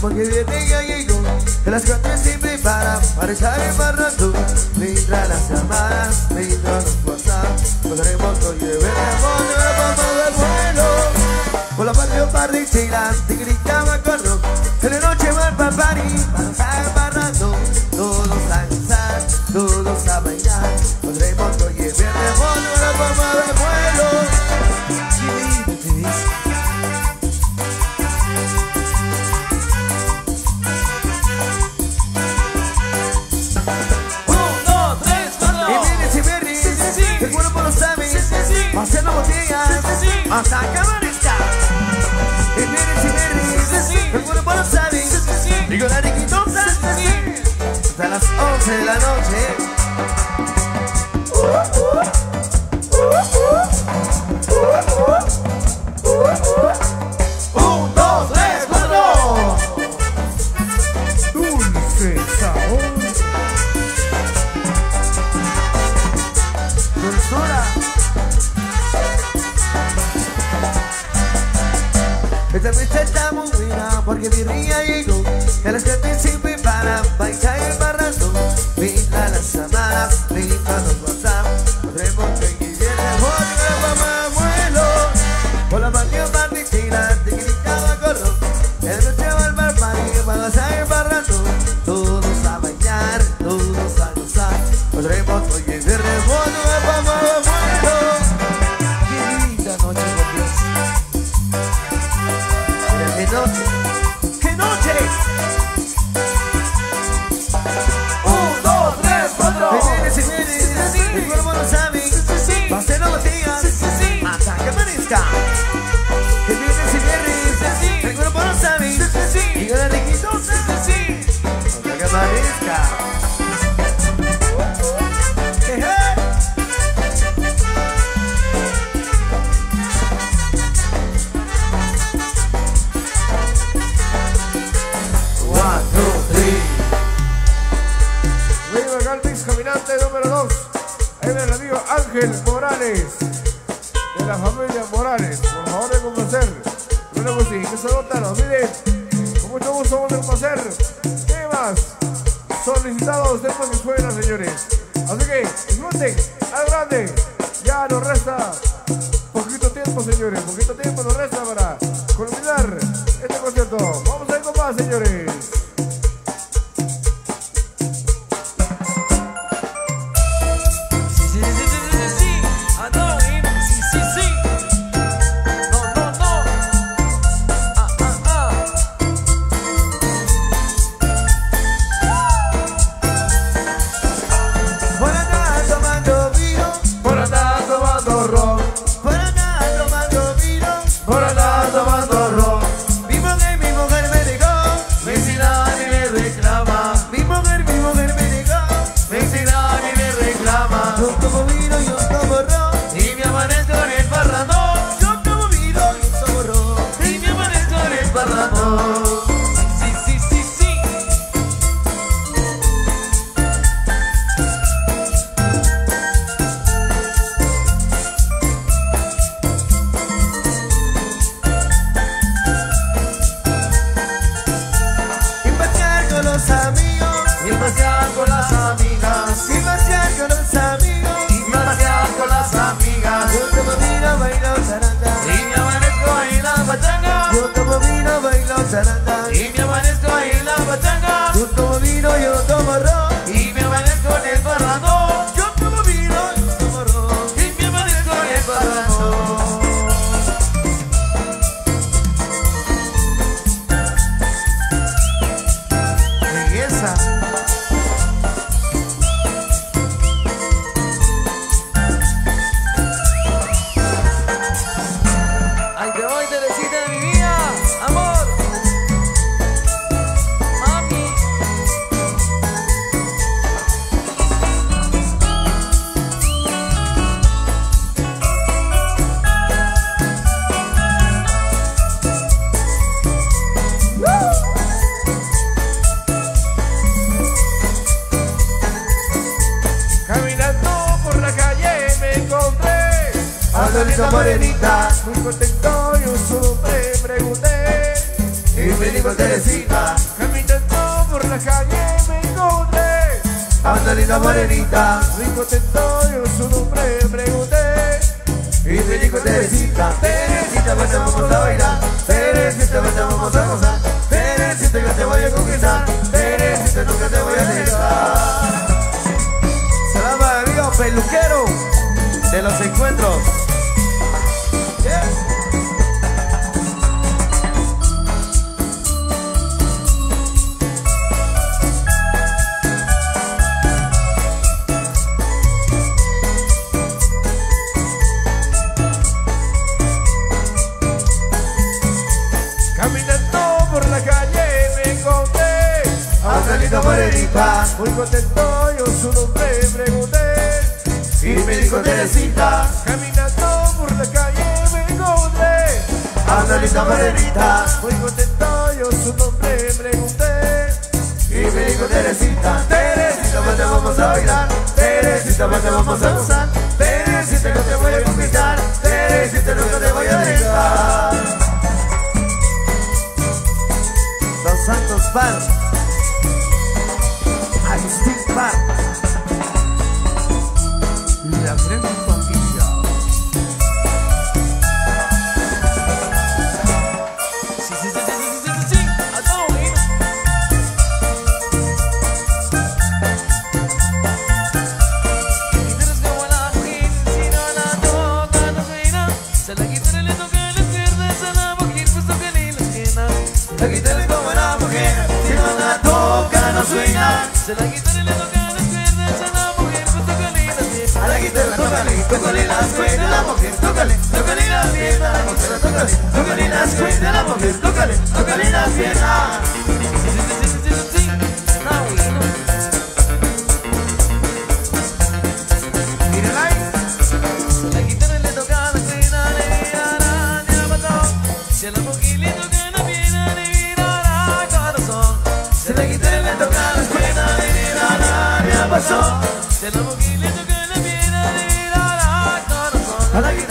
porque viene ya llegó De las cuatro se prepara para estar embarrando Mientras las llamadas, mientras nos WhatsApp Podremos hoy de ver la vamos del vuelo. Con la patria par I like it.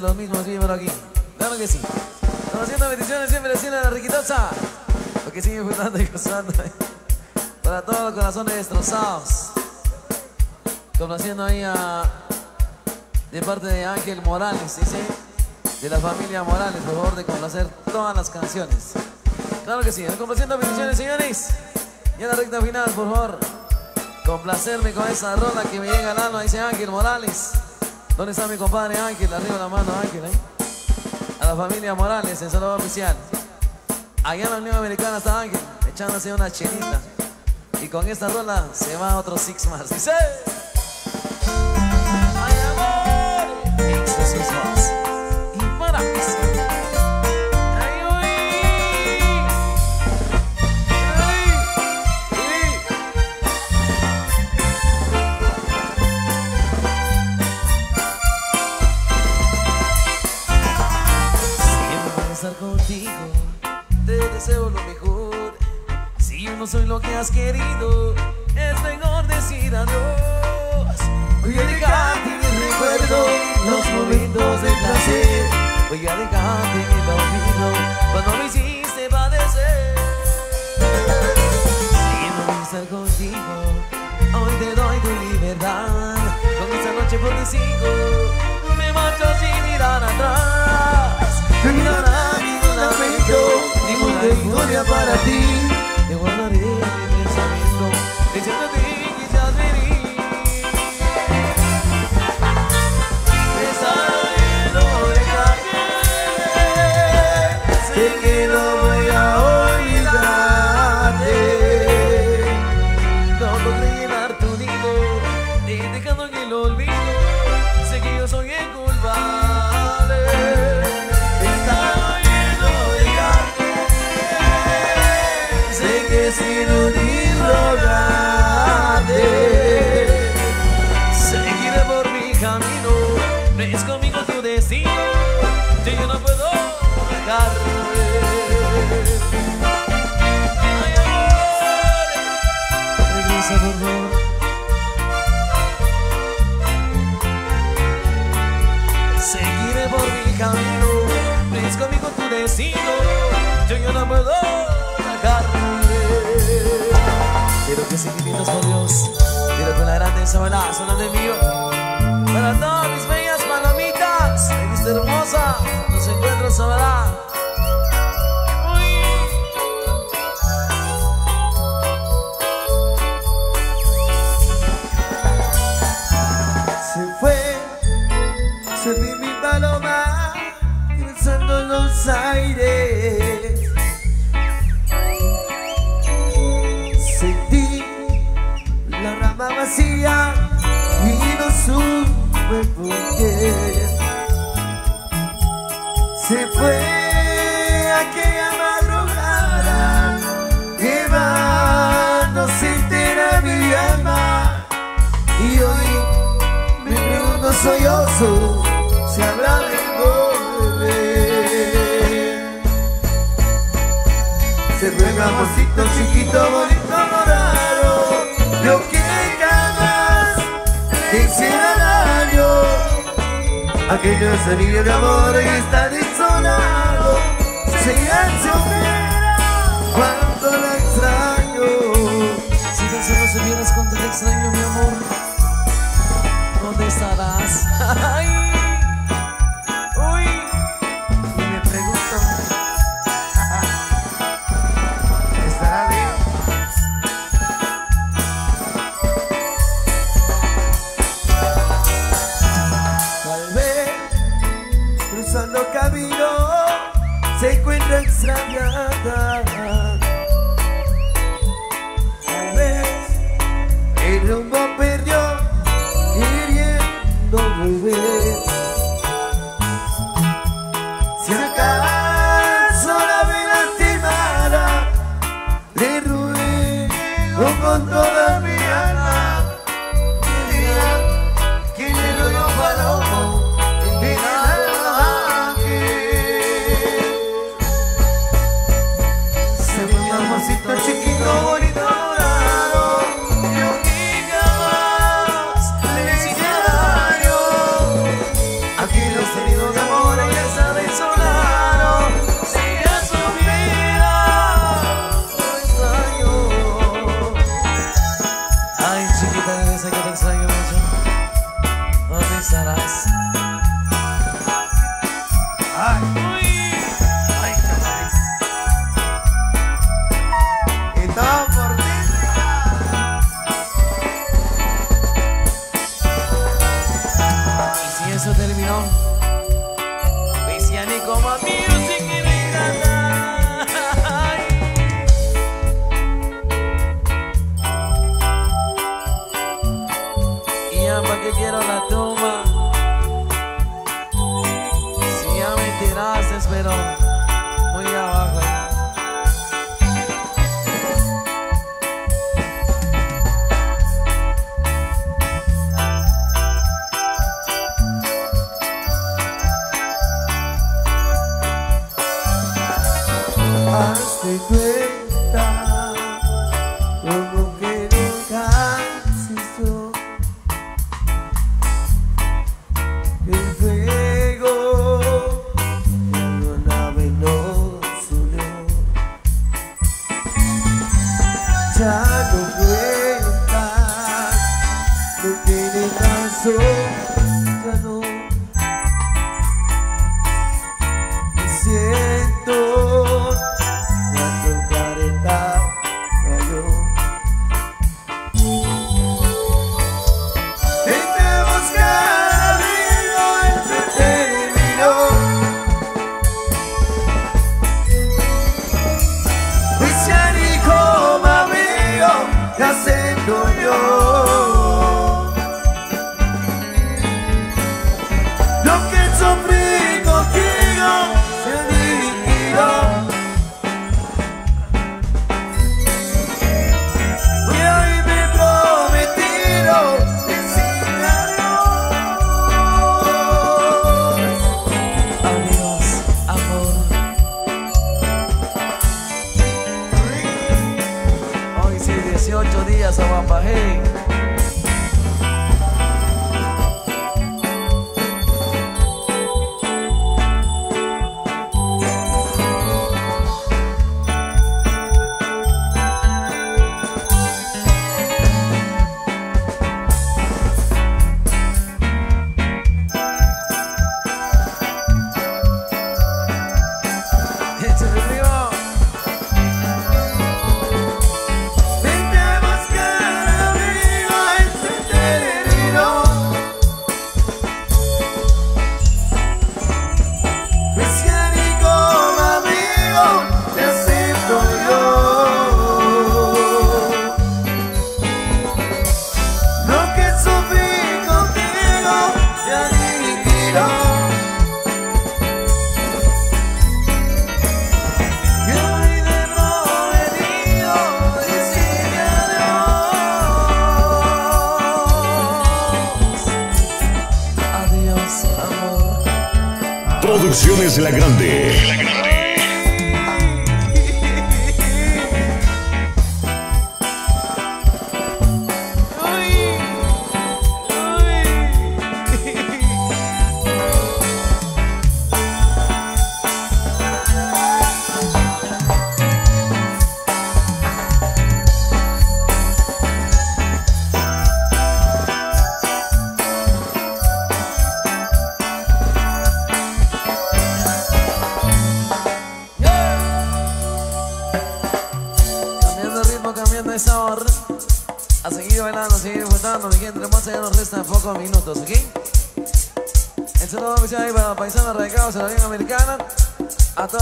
los mismos llevan aquí. Claro que sí. Estamos haciendo bendiciones siempre así en la riquitosa. Lo que sigue gustando y gozando. Eh. Para todos los corazones destrozados. Complaciendo ahí a. De parte de Ángel Morales, ¿sí? sí? De la familia Morales, por favor, de complacer todas las canciones. Claro que sí. Complaciendo bendiciones, señores. Y a la recta final, por favor. Complacerme con esa rola que me llega al alma, dice Ángel Morales. ¿Dónde está mi compadre Ángel? Arriba la mano, Ángel, ¿eh? A la familia Morales, en saludo oficial. Allá en la Unión Americana está Ángel, echándose una chelita. Y con esta rola se va otro Six más. ¡Dice! ¡Ay, amor! Six. vecino, yo no puedo dejarme. Quiero que seguimientos con Dios, quiero que la grandeza me la zona de mío. Para todas mis bellas palomitas, mi hermosa, nos encuentro soberana. se vive de amor y está disonado. Se llora cuando la extraño. Si tan solo supieras cuánto te extraño mi amor. ¿Dónde estarás? es la gran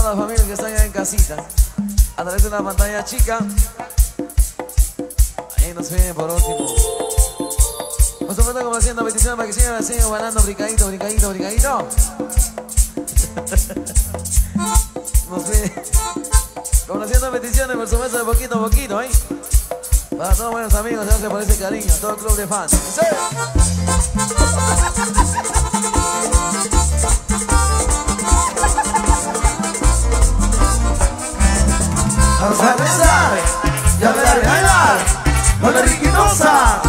la familia que está allá en casita, a través de la pantalla chica. Ahí nos viene por último. Nos falta como haciendo peticiones para que sigan así, bailando brincadito, brincadito, brincadito. Nos viene como haciendo peticiones, por supuesto, de poquito a poquito, ¿eh? Para todos buenos amigos, gracias por ese cariño, todo club de fans. ¿Sí? Salsa de bailar, ya verás bailar, con la riquitosa.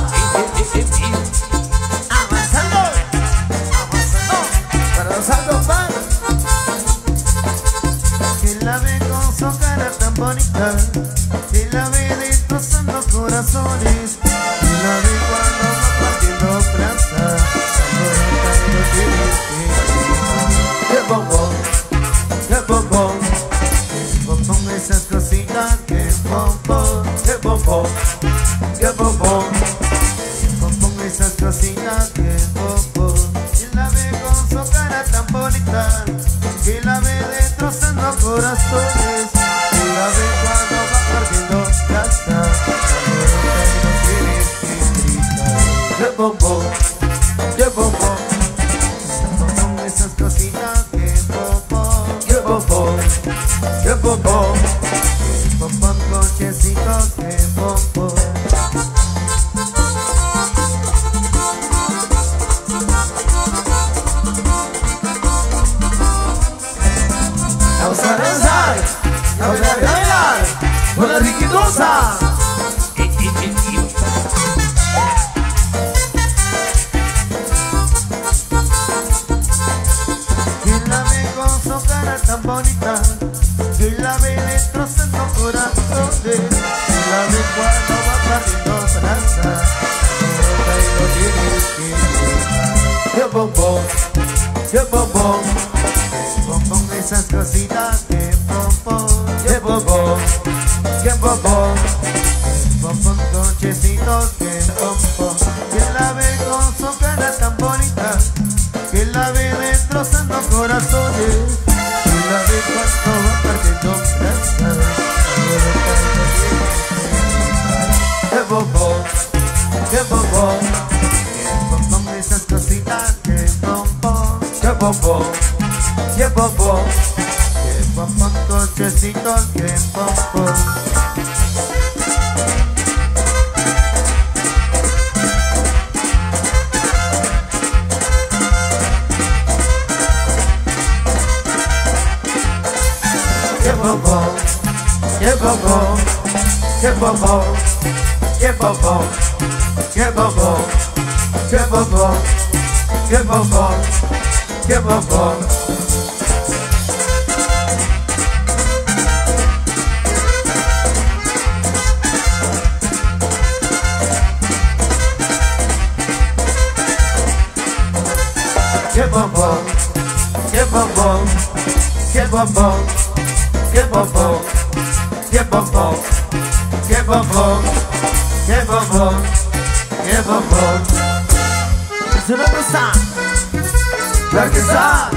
que bombom, que bombom, que bombom, que bombom, que bombom, que bombom, que bombom, que bombom. Zero pensar, vai pensar,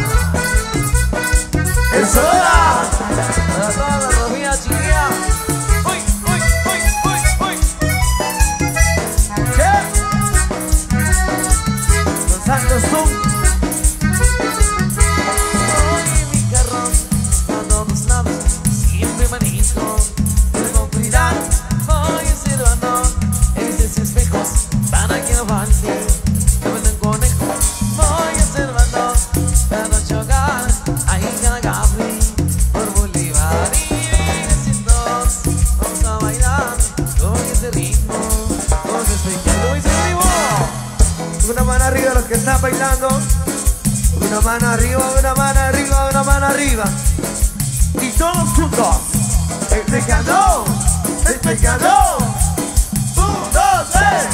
é só. Una mano arriba, una mano arriba, una mano arriba. Y todos juntos. El pecado, el pecado. Un, dos, tres.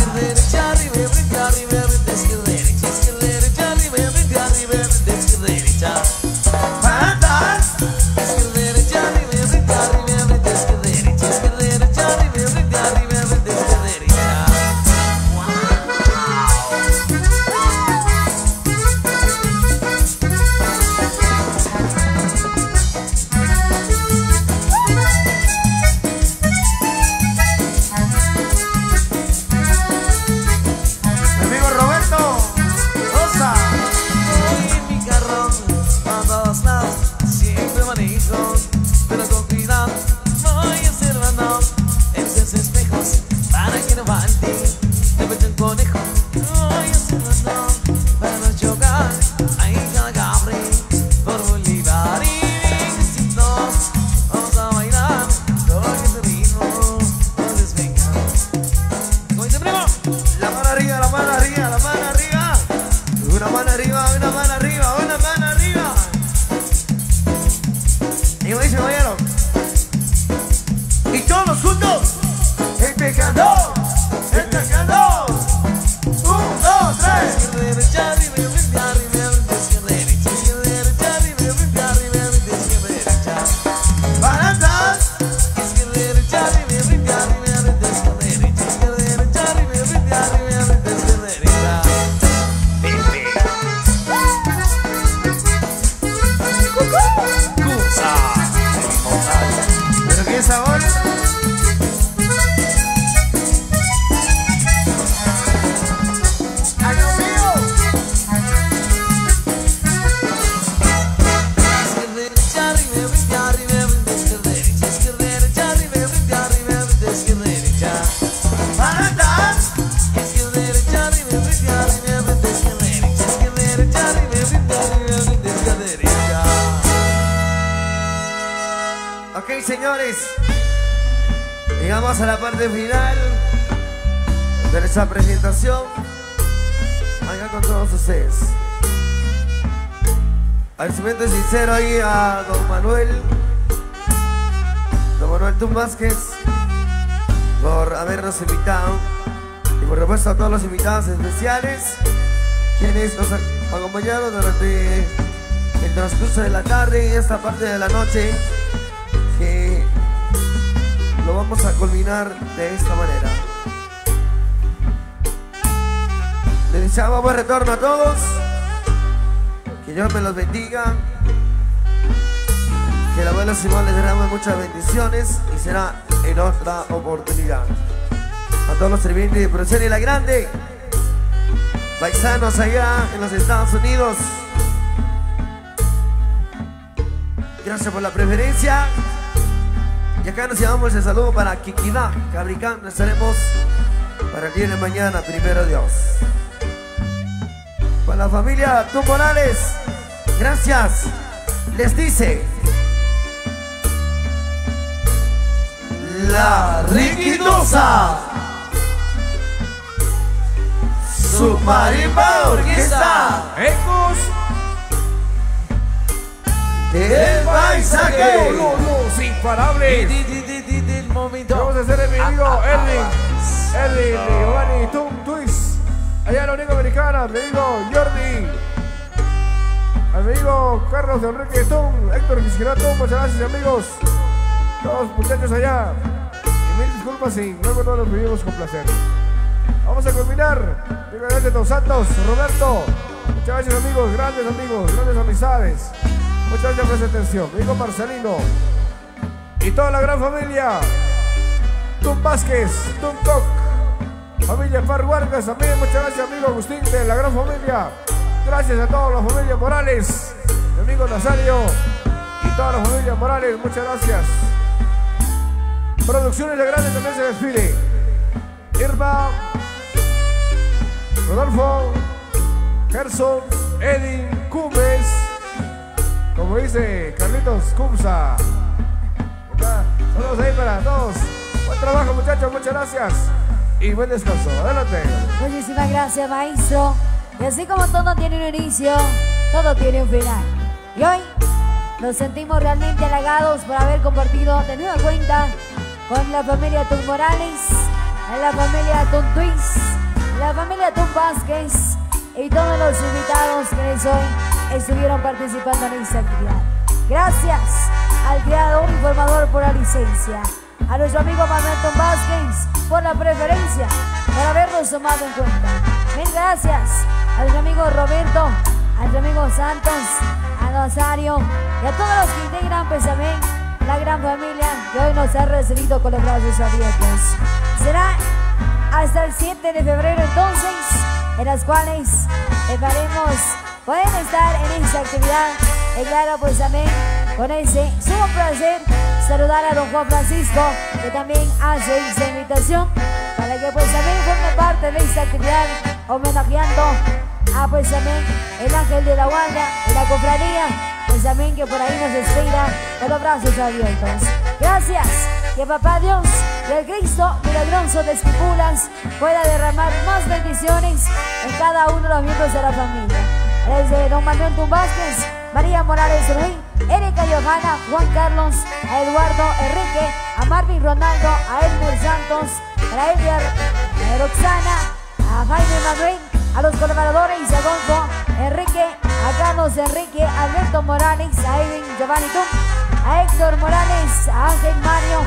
especiales, quienes nos acompañaron durante el transcurso de la tarde y esta parte de la noche, que lo vamos a culminar de esta manera. Les deseamos buen retorno a todos, que Dios me los bendiga, que el abuelo Simón les derrame muchas bendiciones y será en otra oportunidad a todos los sirvientes de Proceder y la Grande paisanos allá en los Estados Unidos. Gracias por la preferencia. Y acá nos llevamos el saludo para Kikidá, Cabricán. Nos estaremos para el día de mañana, primero Dios. Para la familia Tú gracias. Les dice. La Riquitosa. Marimba orquesta Ecos del paisaje. los imparables. El momento. Vamos a hacer el mi amigo Erwin. Erwin, Giovanni, Tum, Twist. Allá en la Unión Americana, mi amigo Jordi. Amigo Carlos Enrique Tum, Héctor Quisquirato, muchas gracias amigos. Todos muchachos allá. Y mil disculpas si luego no los vivimos con placer. Vamos a culminar. Gracias a Don Santos, Roberto. Muchas gracias amigos, grandes amigos, grandes amistades. Muchas gracias por esa atención. Mi hijo Marcelino. Y toda la gran familia. Tum Vázquez, Tum Toc. Familia Far Vargas también. Muchas gracias amigo Agustín de la gran familia. Gracias a toda la familia Morales. Mi amigo Nazario. Y toda la familia Morales. Muchas gracias. Producciones de Grandes también se despide. Irma, Rodolfo, Gerson, Edwin, Cumbes, como dice Carlitos Cumsa. Saludos ahí para todos. Buen trabajo muchachos, muchas gracias. Y buen descanso. Adelante. Muchísimas gracias, maestro. Y así como todo tiene un inicio, todo tiene un final. Y hoy nos sentimos realmente halagados por haber compartido de nueva cuenta con la familia Tun Morales, la familia Tun Twins, la familia Vázquez y todos los invitados que hoy estuvieron participando en esta actividad. Gracias al creador y formador por la licencia, a nuestro amigo Manuel Vázquez por la preferencia, por habernos tomado en cuenta. Mil gracias a nuestro amigo Roberto, a nuestro amigo Santos, a Nazario y a todos los que integran pues también la gran familia que hoy nos ha recibido con los brazos abiertos. Será hasta el 7 de febrero entonces, en las cuales estaremos, pueden estar en esta actividad. Y claro, pues también con ese sumo placer saludar a don Juan Francisco, que también hace esta invitación para que pues también forme parte de esta actividad, homenajeando a pues también el ángel de la guardia, de la cofradía, pues también que por ahí nos espera. Con los brazos abiertos. Gracias, que papá Dios y el Cristo milagroso de Esquipulas pueda derramar más bendiciones en cada uno de los miembros de la familia. Desde don Manuel Tumbásquez, María Morales Ruiz, Erika Johanna, Juan Carlos, a Eduardo Enrique, a Marvin Ronaldo, a Elmer Santos, a Edgar, a Roxana, a Jaime Manuel, a los colaboradores Adolfo, Enrique, a Carlos Enrique, Alberto Morales, a Edwin Giovanni Tum, a Héctor Morales, a Ángel Mario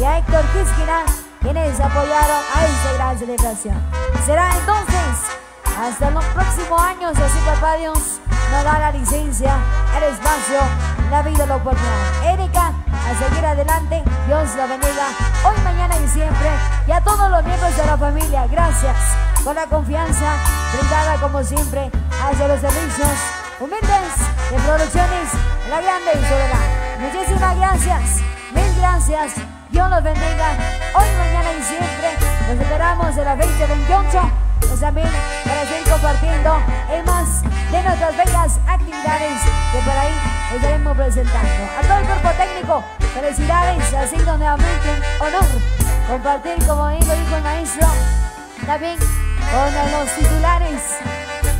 y a Héctor Quisquina, quienes apoyaron a esta gran celebración. Será entonces hasta los próximos años, así papá Dios nos da la licencia, el espacio, la vida, la oportunidad. Erika, a seguir adelante, Dios la bendiga, hoy, mañana y siempre, y a todos los miembros de la familia, gracias por la confianza brindada como siempre hacia los servicios humildes de producciones La Grande y Soledad. Muchísimas gracias, mil gracias, Dios los bendiga, hoy, mañana y siempre, nos esperamos en la 2028 también para seguir compartiendo en más de nuestras bellas actividades que por ahí estaremos presentando. A todo el cuerpo técnico, felicidades, ha sido nuevamente un honor compartir, como dijo el maestro, también con los titulares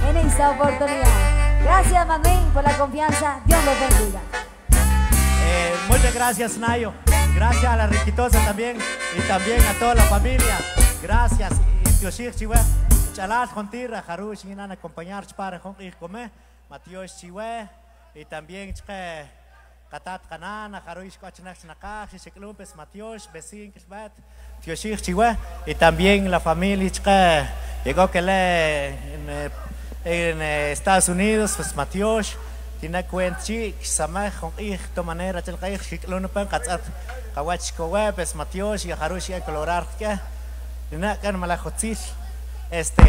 en esta oportunidad. Gracias Manuel por la confianza, Dios los bendiga. Eh, muchas gracias, Nayo. Gracias a la Riquitosa también y también a toda la familia. Gracias. Y Tioshir Chihuahua, Chalat Jontira, Harush, y Nana, acompañar para Jonqir Come, Matios Chihuahua, y también Chke, Katat Kanana, Harush Cochinax Nakash, Sheklumpes, Matios, Besin, Kishbat, Tioshir Chihuahua, y también la familia Chke, llegó que le en, eh, en eh, Estados Unidos, pues Matios, tiene cuenta chi sama con ich to manera tel kai khiklo no pan katsat kawach ko we pes matios y harushi a colorar na kan mala khotsil este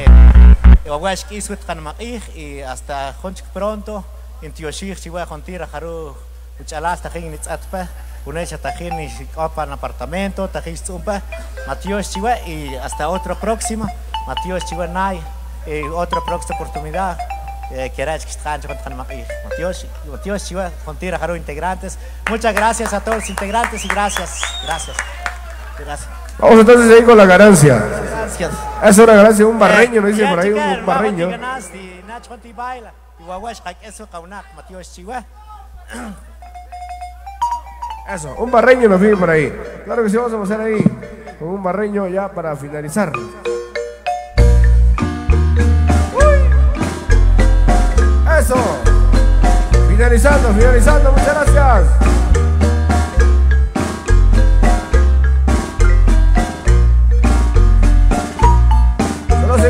ich y hasta pronto. En tioshir chi we jontira haru Uchalas ni opan apartamento, Chihuahua y hasta otro próximo, Matías Chihuahua y otra próxima oportunidad. Chihuahua, Fontira, Jaro, integrantes. Muchas gracias a todos los integrantes y gracias, gracias, gracias. Vamos entonces ahí con la ganancia. Gracias. Es una ganancia, un barreño, nos dice por ahí, un barreño. Eso, un barreño nos viene por ahí. Claro que sí, vamos a pasar ahí con un barreño ya para finalizar. Uy. Eso. Finalizando, finalizando, muchas gracias.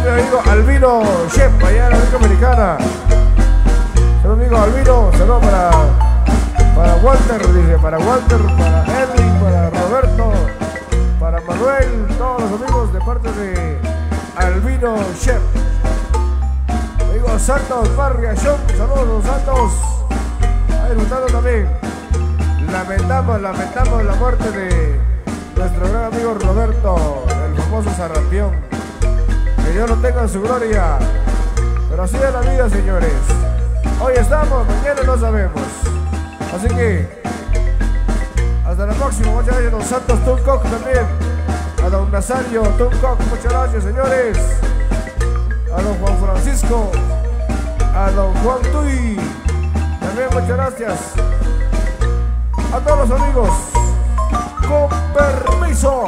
Mi amigo Albino Chef, allá en la República Americana. Saludos amigo Albino, saludos para para Walter, dice, para Walter, para Edwin, para Roberto, para Manuel, todos los amigos de parte de Albino Chef. Amigo Santos Barriachón, saludos los Santos. Ahí disfrutando también. Lamentamos, lamentamos la muerte de nuestro gran amigo Roberto, el famoso Sarrapión. Que Dios lo tenga en su gloria. Pero así es la vida, señores. Hoy estamos, mañana no sabemos. Así que, hasta la próxima. Muchas gracias a don Santos Tuncock también. A don Nazario Tuncock, muchas gracias, señores. A don Juan Francisco. A don Juan Tuy. También muchas gracias. A todos los amigos. Con permiso.